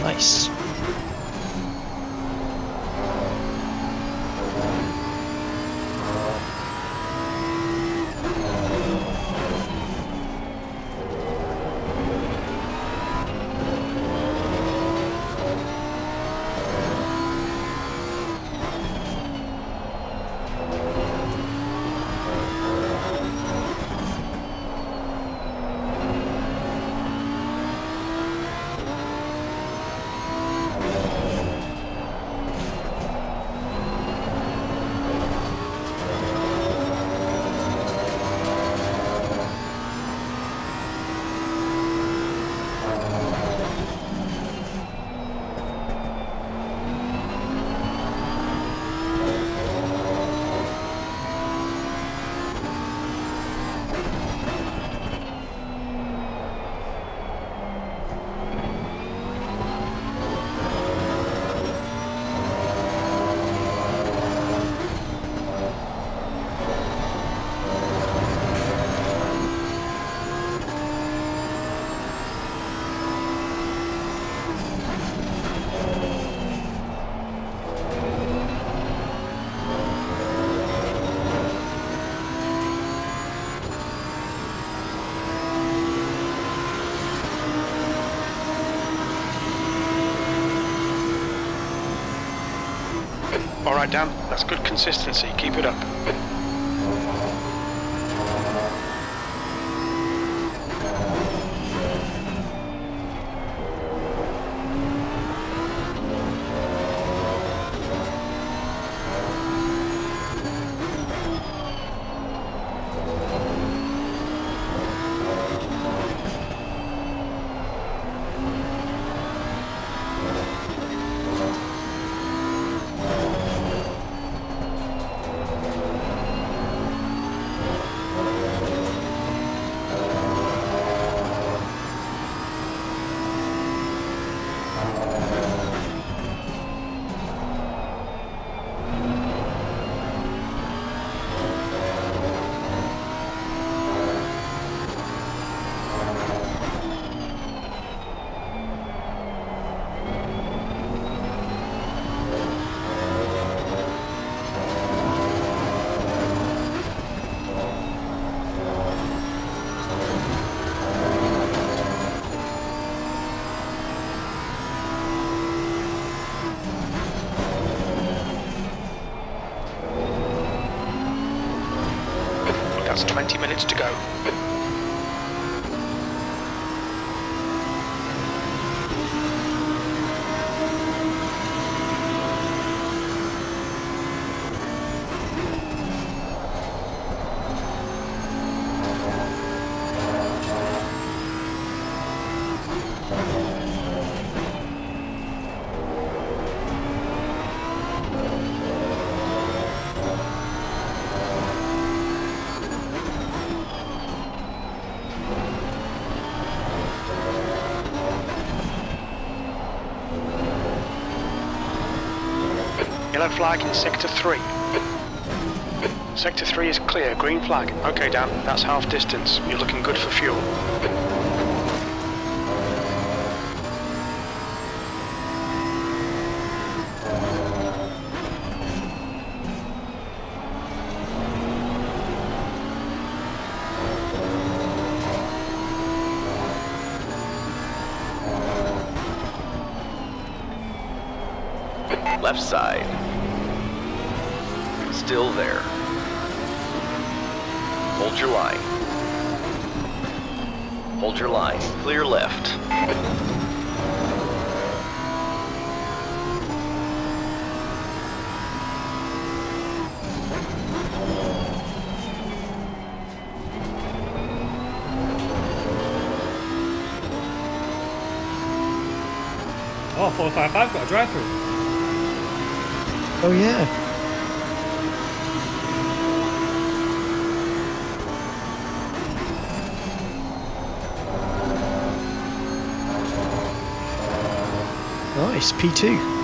Nice. All right, Dan. That's good consistency. Keep it up. That's 20 minutes to go. Yellow flag in sector 3. Sector 3 is clear, green flag. Okay, Dan, that's half distance. You're looking good for fuel. Left side. Still there. Hold your line. Hold your line. Clear left. Oh, 455 got a drive through. Oh yeah. Nice, P2.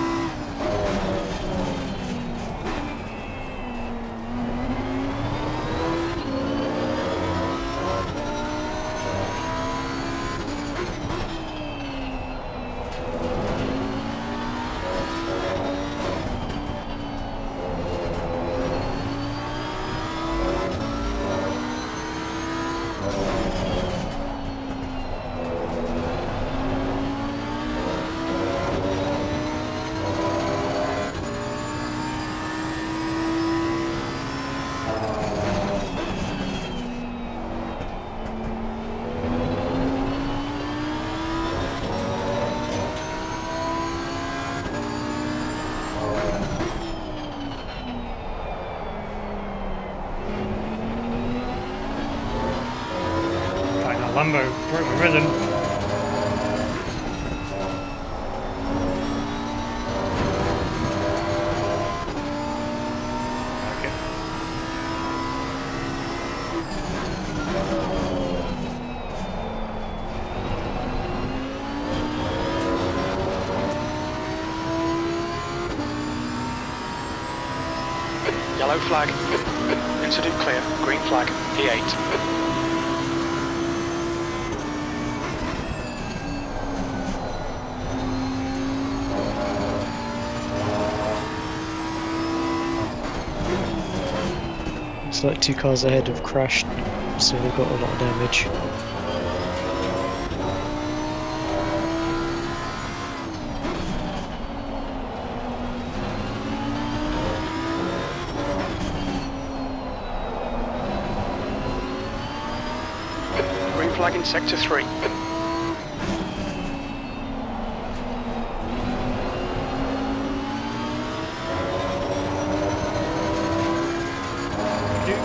That Lambo broke my rhythm. Okay. Yellow flag. Incident clear. Green flag. P8. It's like two cars ahead have crashed, so they've got a lot of damage. Green flag in sector 3. Thank you.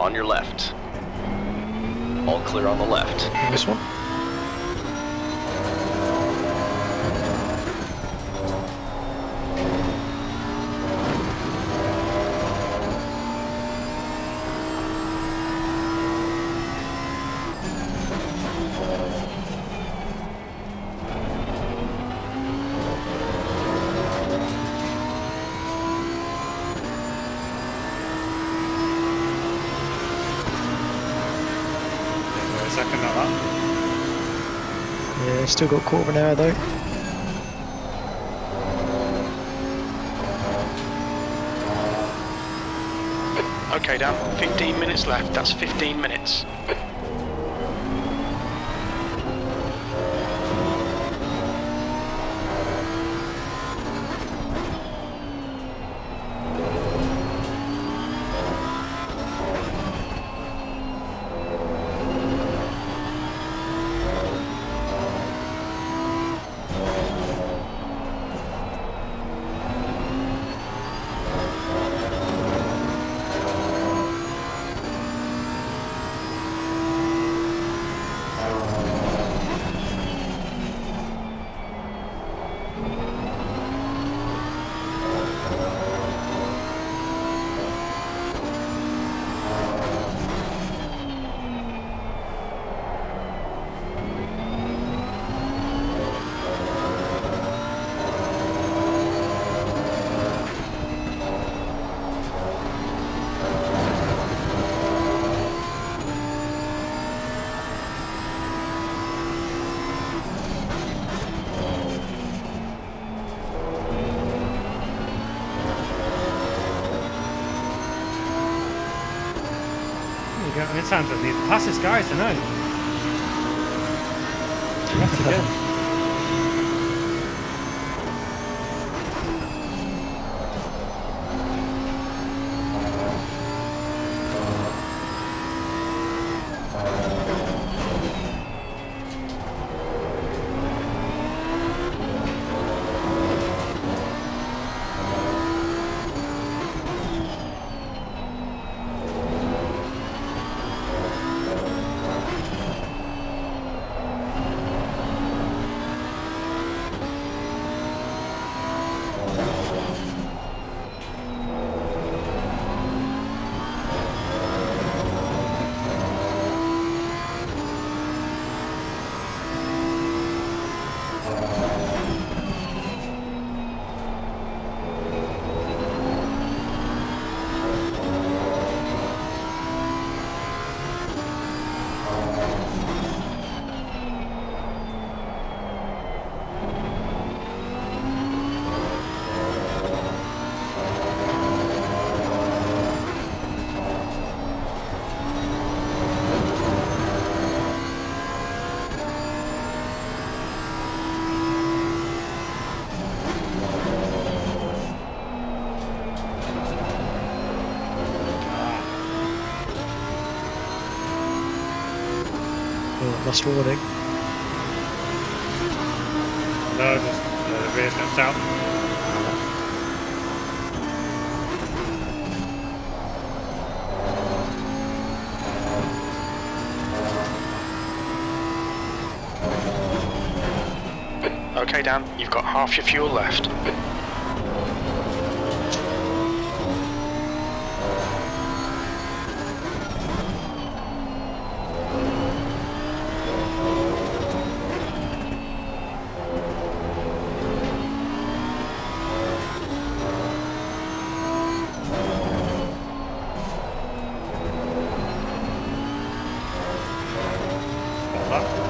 On your left. All clear on the left. This one? Wait a second, not that. Yeah, still got quarter of an hour though. Okay, Dan. 15 minutes left. That's 15 minutes. There you go. How many times I need warning. No, just uh, the rear steps out. Okay, Dan, you've got half your fuel left. Got that.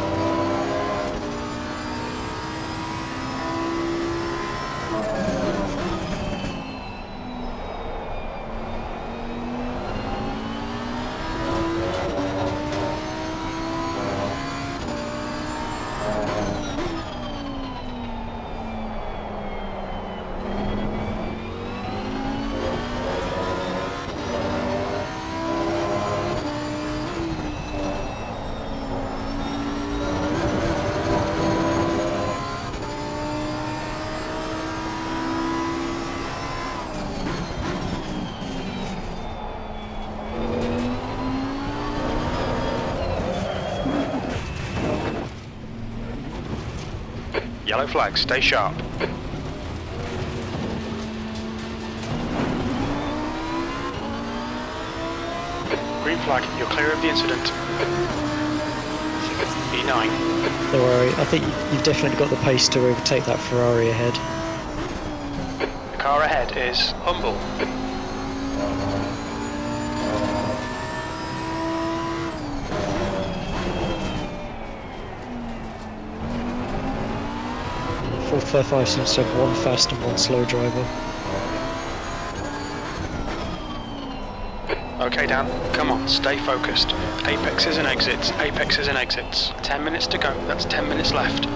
Yellow flag, stay sharp. Green flag, you're clear of the incident. E9. Don't worry, I think you- you've definitely got the pace to overtake that Ferrari ahead. The car ahead is humble. Five seems to have one fast and one slow driver. Okay, Dan, come on, stay focused. Apexes and exits, apexes and exits. Ten minutes to go, that's ten minutes left.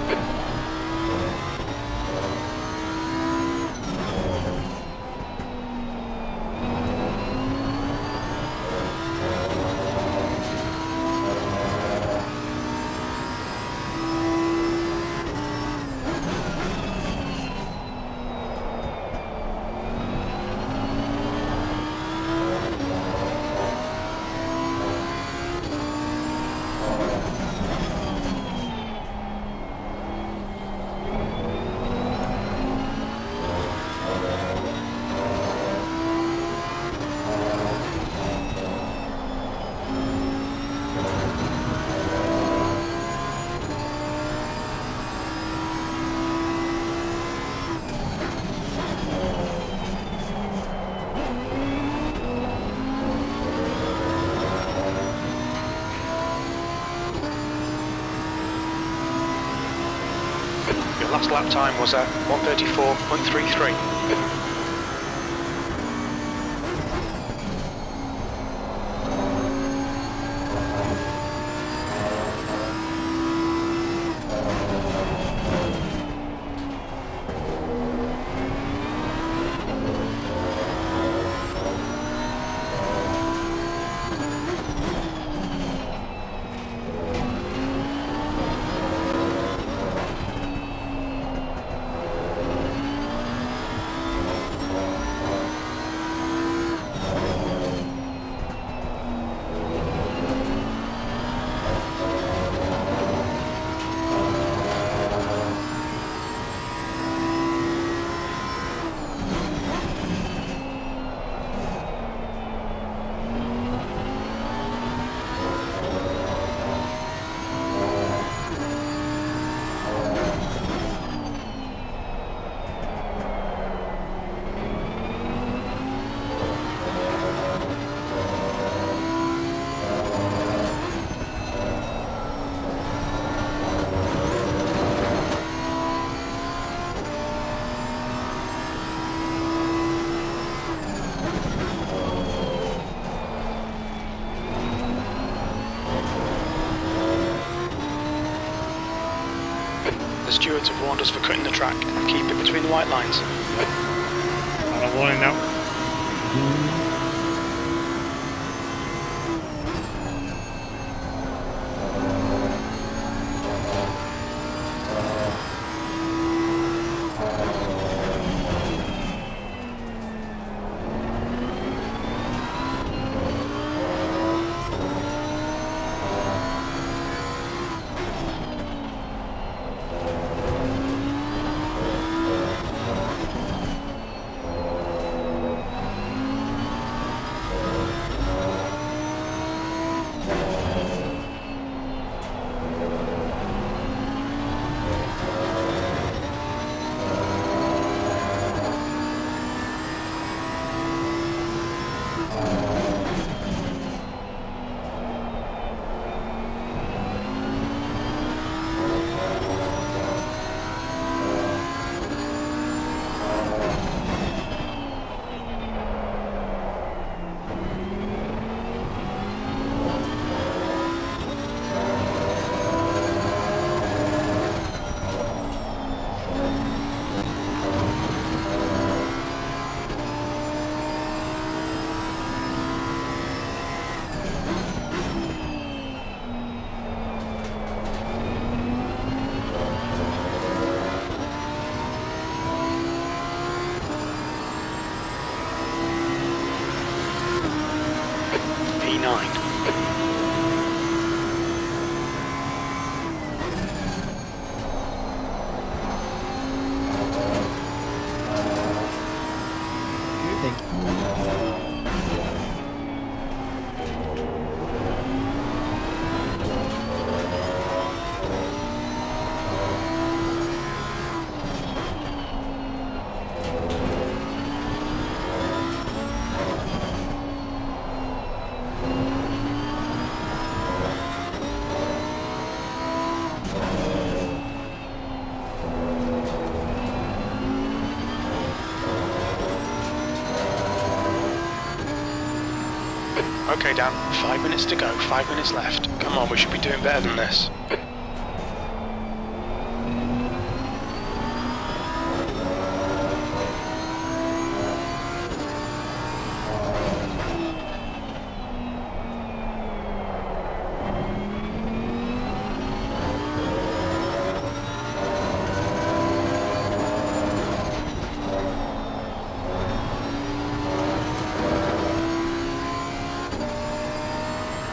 Your last lap time was at 134.33. Okay, Dan, five minutes to go, five minutes left. Come on, we should be doing better than this.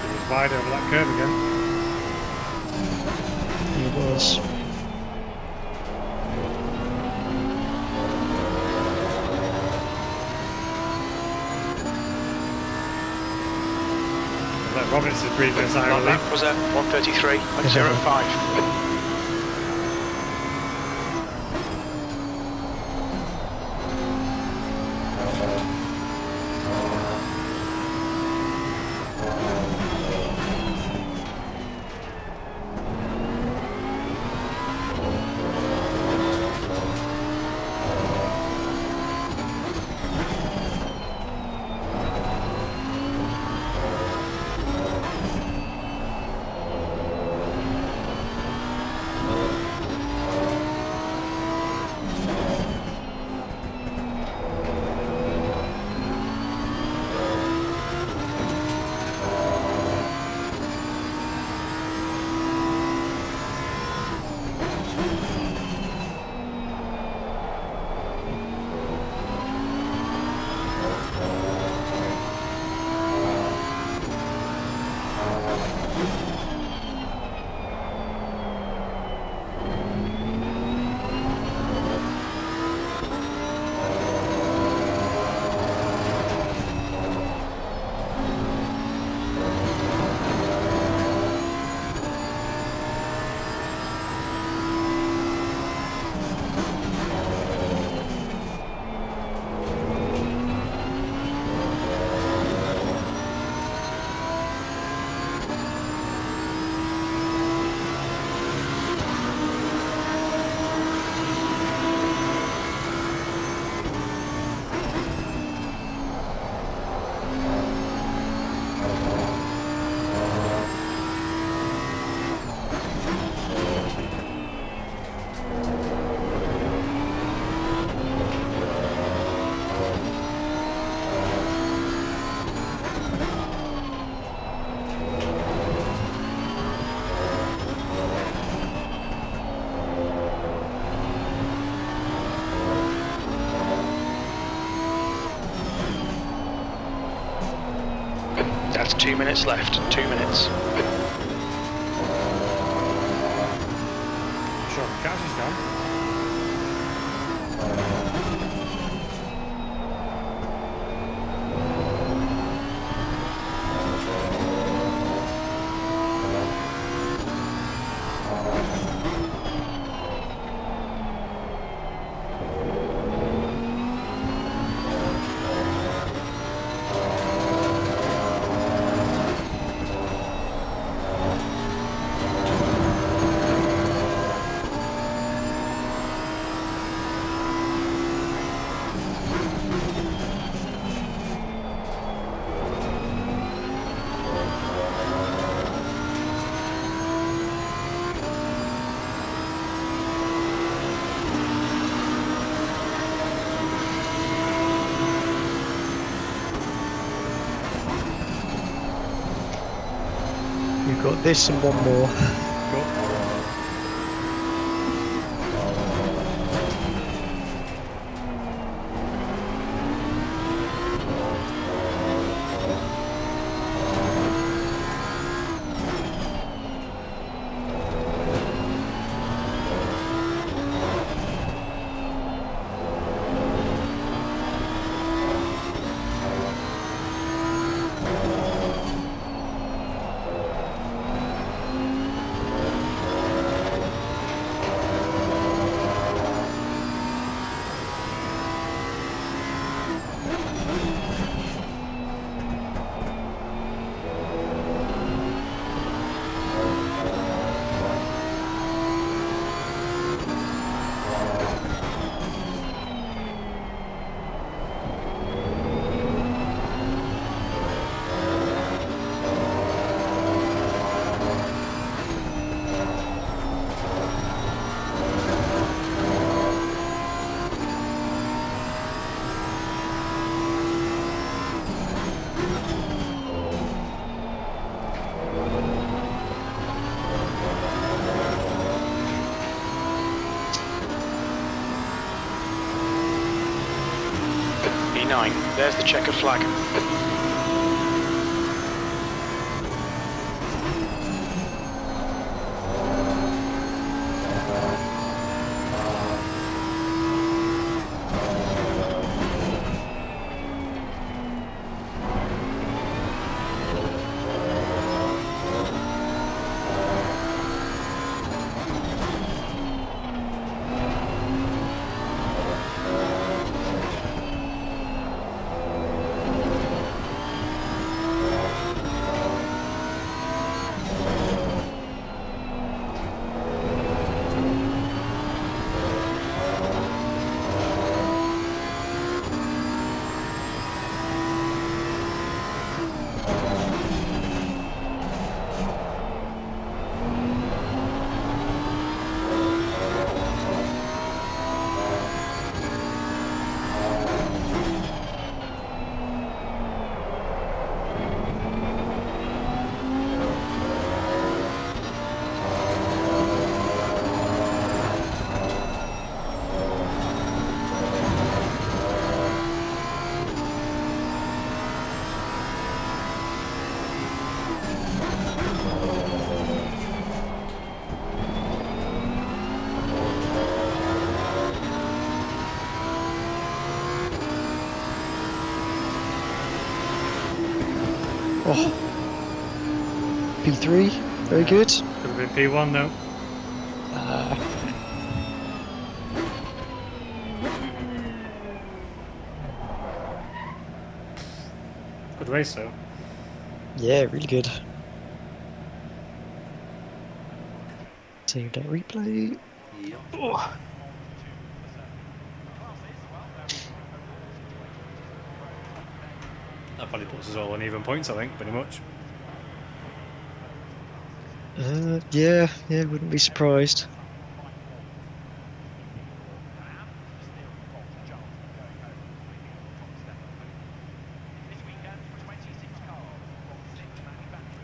He was wide over that curve again. It was. Let Robinson breathe a sigh Long of lap was at 133, two minutes left, two minutes. Sure, catch is down. We've got this and one more. Go. there's the checkered flag. Oh. P3, very good. Could have been P1 though. Uh, Good race though. yeah, really good. Save that replay. Oh. Probably puts us all on even points, I think, pretty much. Uh, yeah, yeah, wouldn't be surprised.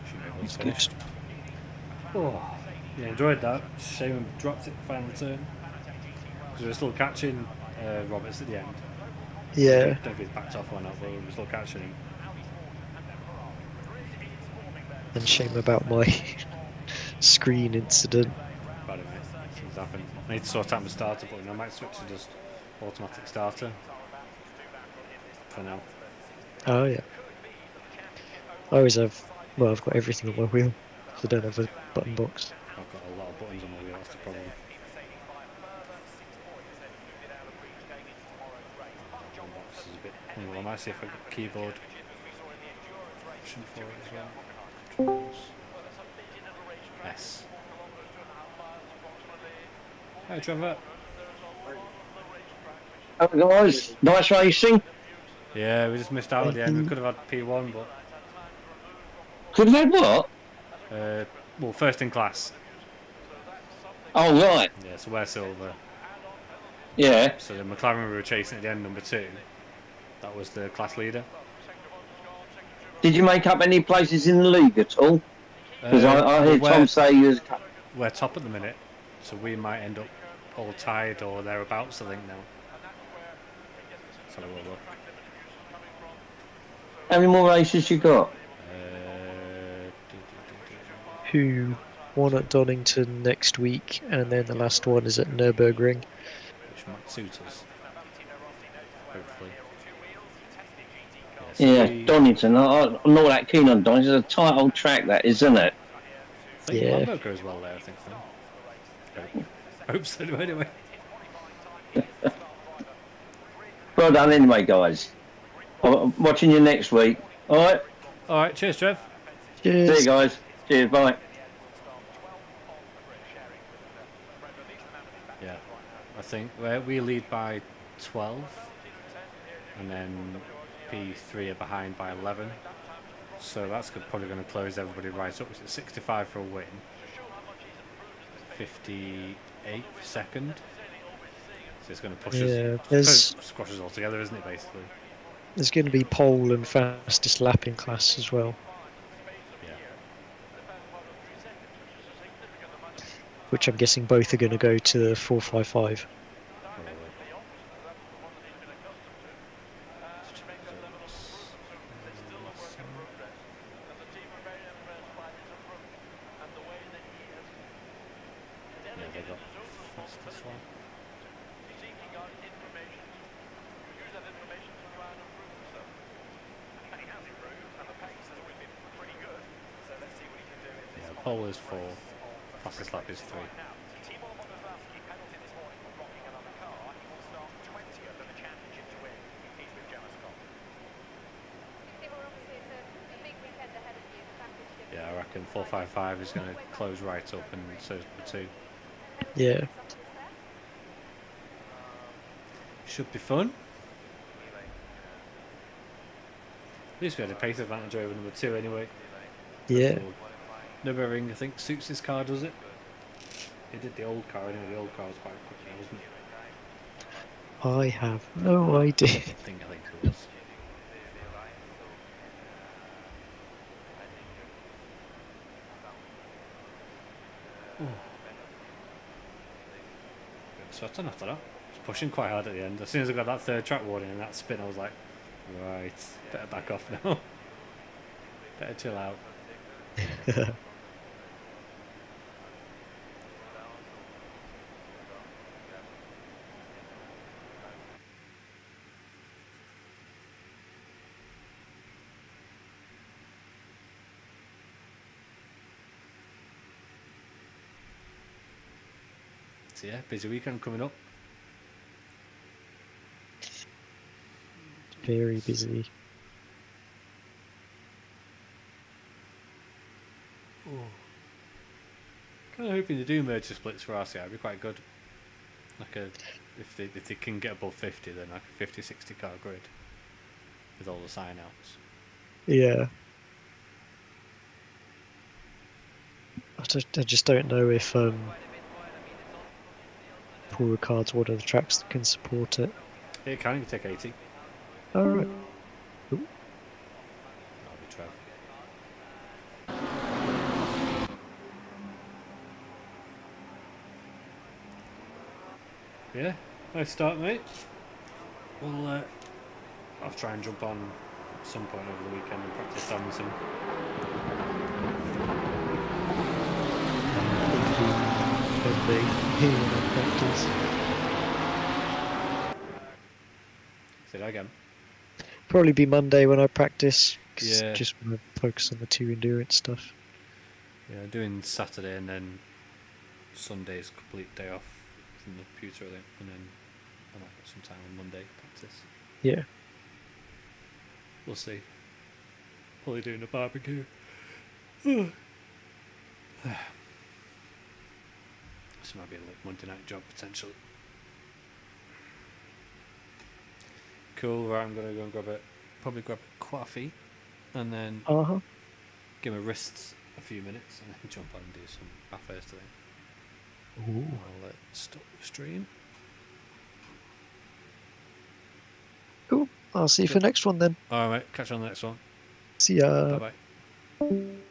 Should be Good. Oh, yeah, enjoyed that. Shame we dropped it final turn. Because we were still catching uh, Roberts at the end. Yeah, don't know if he's backed off or not, but we were still catching him. And shame about my screen incident. Bad it, mate. Things happen. I need to sort out my starter button. I might switch to just automatic starter. For now. Oh yeah. I always have. Well, I've got everything on my wheel. So I don't have a button box. I've got a lot of buttons on my wheel, that's the problem. Box is a bit. Well, I might see if I got keyboard option for it as well. Controls. S. Hi Trevor. Oh, guys, nice racing. Yeah, we just missed out at the end. We could have had P1, but Could have had what? uh, well, first in class. Oh, right. Yeah, so we're silver. Yeah. So the McLaren we were chasing at the end, number two. That was the class leader. Did you make up any places in the league at all? Because Uh, I, I hear Tom say you was. we're top at the minute, so we might end up all tied or thereabouts. I think now. So we'll look. How many more races you got? Uh, do, do, do, do. Who one at Donington next week, and then the last one is at Nurburgring. which might suit us. Hopefully. so Yeah, we- Donington. I, I'm not that keen on Donington. It's a tight old track, that isn't it? I think Yeah. Lambo goes well there, I think. So. Hope- Hope so, anyway. Well done, anyway, guys. I'm watching you next week. All right. Alright, cheers, Trev. Cheers. See Cheers. you guys. Cheers. Bye. Yeah. I think we we lead by 12, and then P3 are behind by 11. So that's probably going to close everybody right up. It's 65 for a win, 58 for second. So it's going to push Yeah, us, squash us all together, isn't it, basically? There's going to be pole and fastest lap in class as well, Yeah. which I'm guessing both are going to go to the 455. Probably. have they got? Fastest lap. Seeking out information. Use that information to try and improve yourself. And he has improved, and the pace has always been pretty good. So let's see what he can do in this Yeah, pole is four, fastest lap is three. Now, Timo Boguslavski penalty this morning for blocking another car. He will start 20th in the championship to win. He's with Gemma Scott. Timo, obviously it's a, a big weekend ahead of you. Championship. Yeah, I reckon 455 is going to close right up, and so two. Yeah. Should be fun. At least we had a pace advantage over number two anyway. Yeah. Nürburgring, I think, suits his car, does it? He did the old car anyway. The old car was quite quick, now, wasn't it? I have no idea. I think I think it was. So I after that. I was pushing quite hard at the end. As soon as I got that third track warning and that spin, I was like, right, better back off now. better chill out. So yeah, busy weekend coming up. Very busy. Kind of hoping to do merger splits for RCI. It'd be quite good. Like a, if they if they can get above fifty, then like a 50-60 car grid with all the sign outs. Yeah. I just, I just don't know if um, Paul Ricard's one of the tracks that can support it. It can you can take eighty. Alright. That'll be Trev. Yeah, nice start, mate. Well, uh, I'll try and jump on some point over the weekend and practice Samson. Monday here when I practice. Say that again. Probably be Monday when I practice. 'cause Yeah. Just want to focus on the two endurance stuff. Yeah, doing Saturday and then Sunday's complete day off from the computer, I think, and then I might have some time on Monday practice. Yeah. We'll see. Probably doing a barbecue. this might be a late Monday night job potentially. Cool. Right, I'm gonna go and grab it. Probably grab a coffee, and then Uh huh. give my wrists a few minutes, and then jump on and do some Bathurst today. Ooh. I'll uh, stop the stream. Cool. I'll see you for next one then. All right. Catch you on the next one. See ya. bye bye.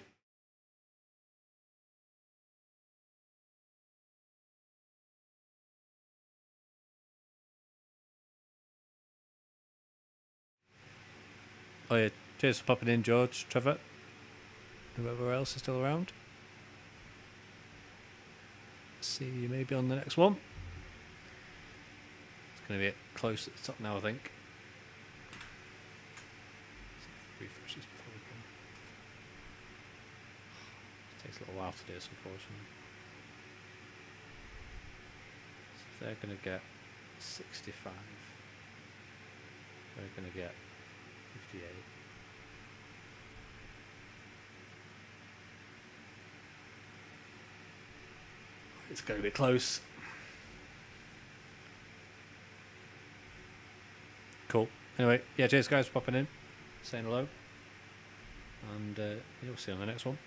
Oh yeah, cheers for popping in, George, Trevor, whoever else is still around. See you maybe on the next one. It's going to be close at the top now, I think. Refresh this before we takes a little while to do this, unfortunately. So they're going to get 65. They're going to get 58. It's going to be close. Cool. Anyway, yeah, cheers guys for popping in, saying hello. And uh, you'll see you on the next one.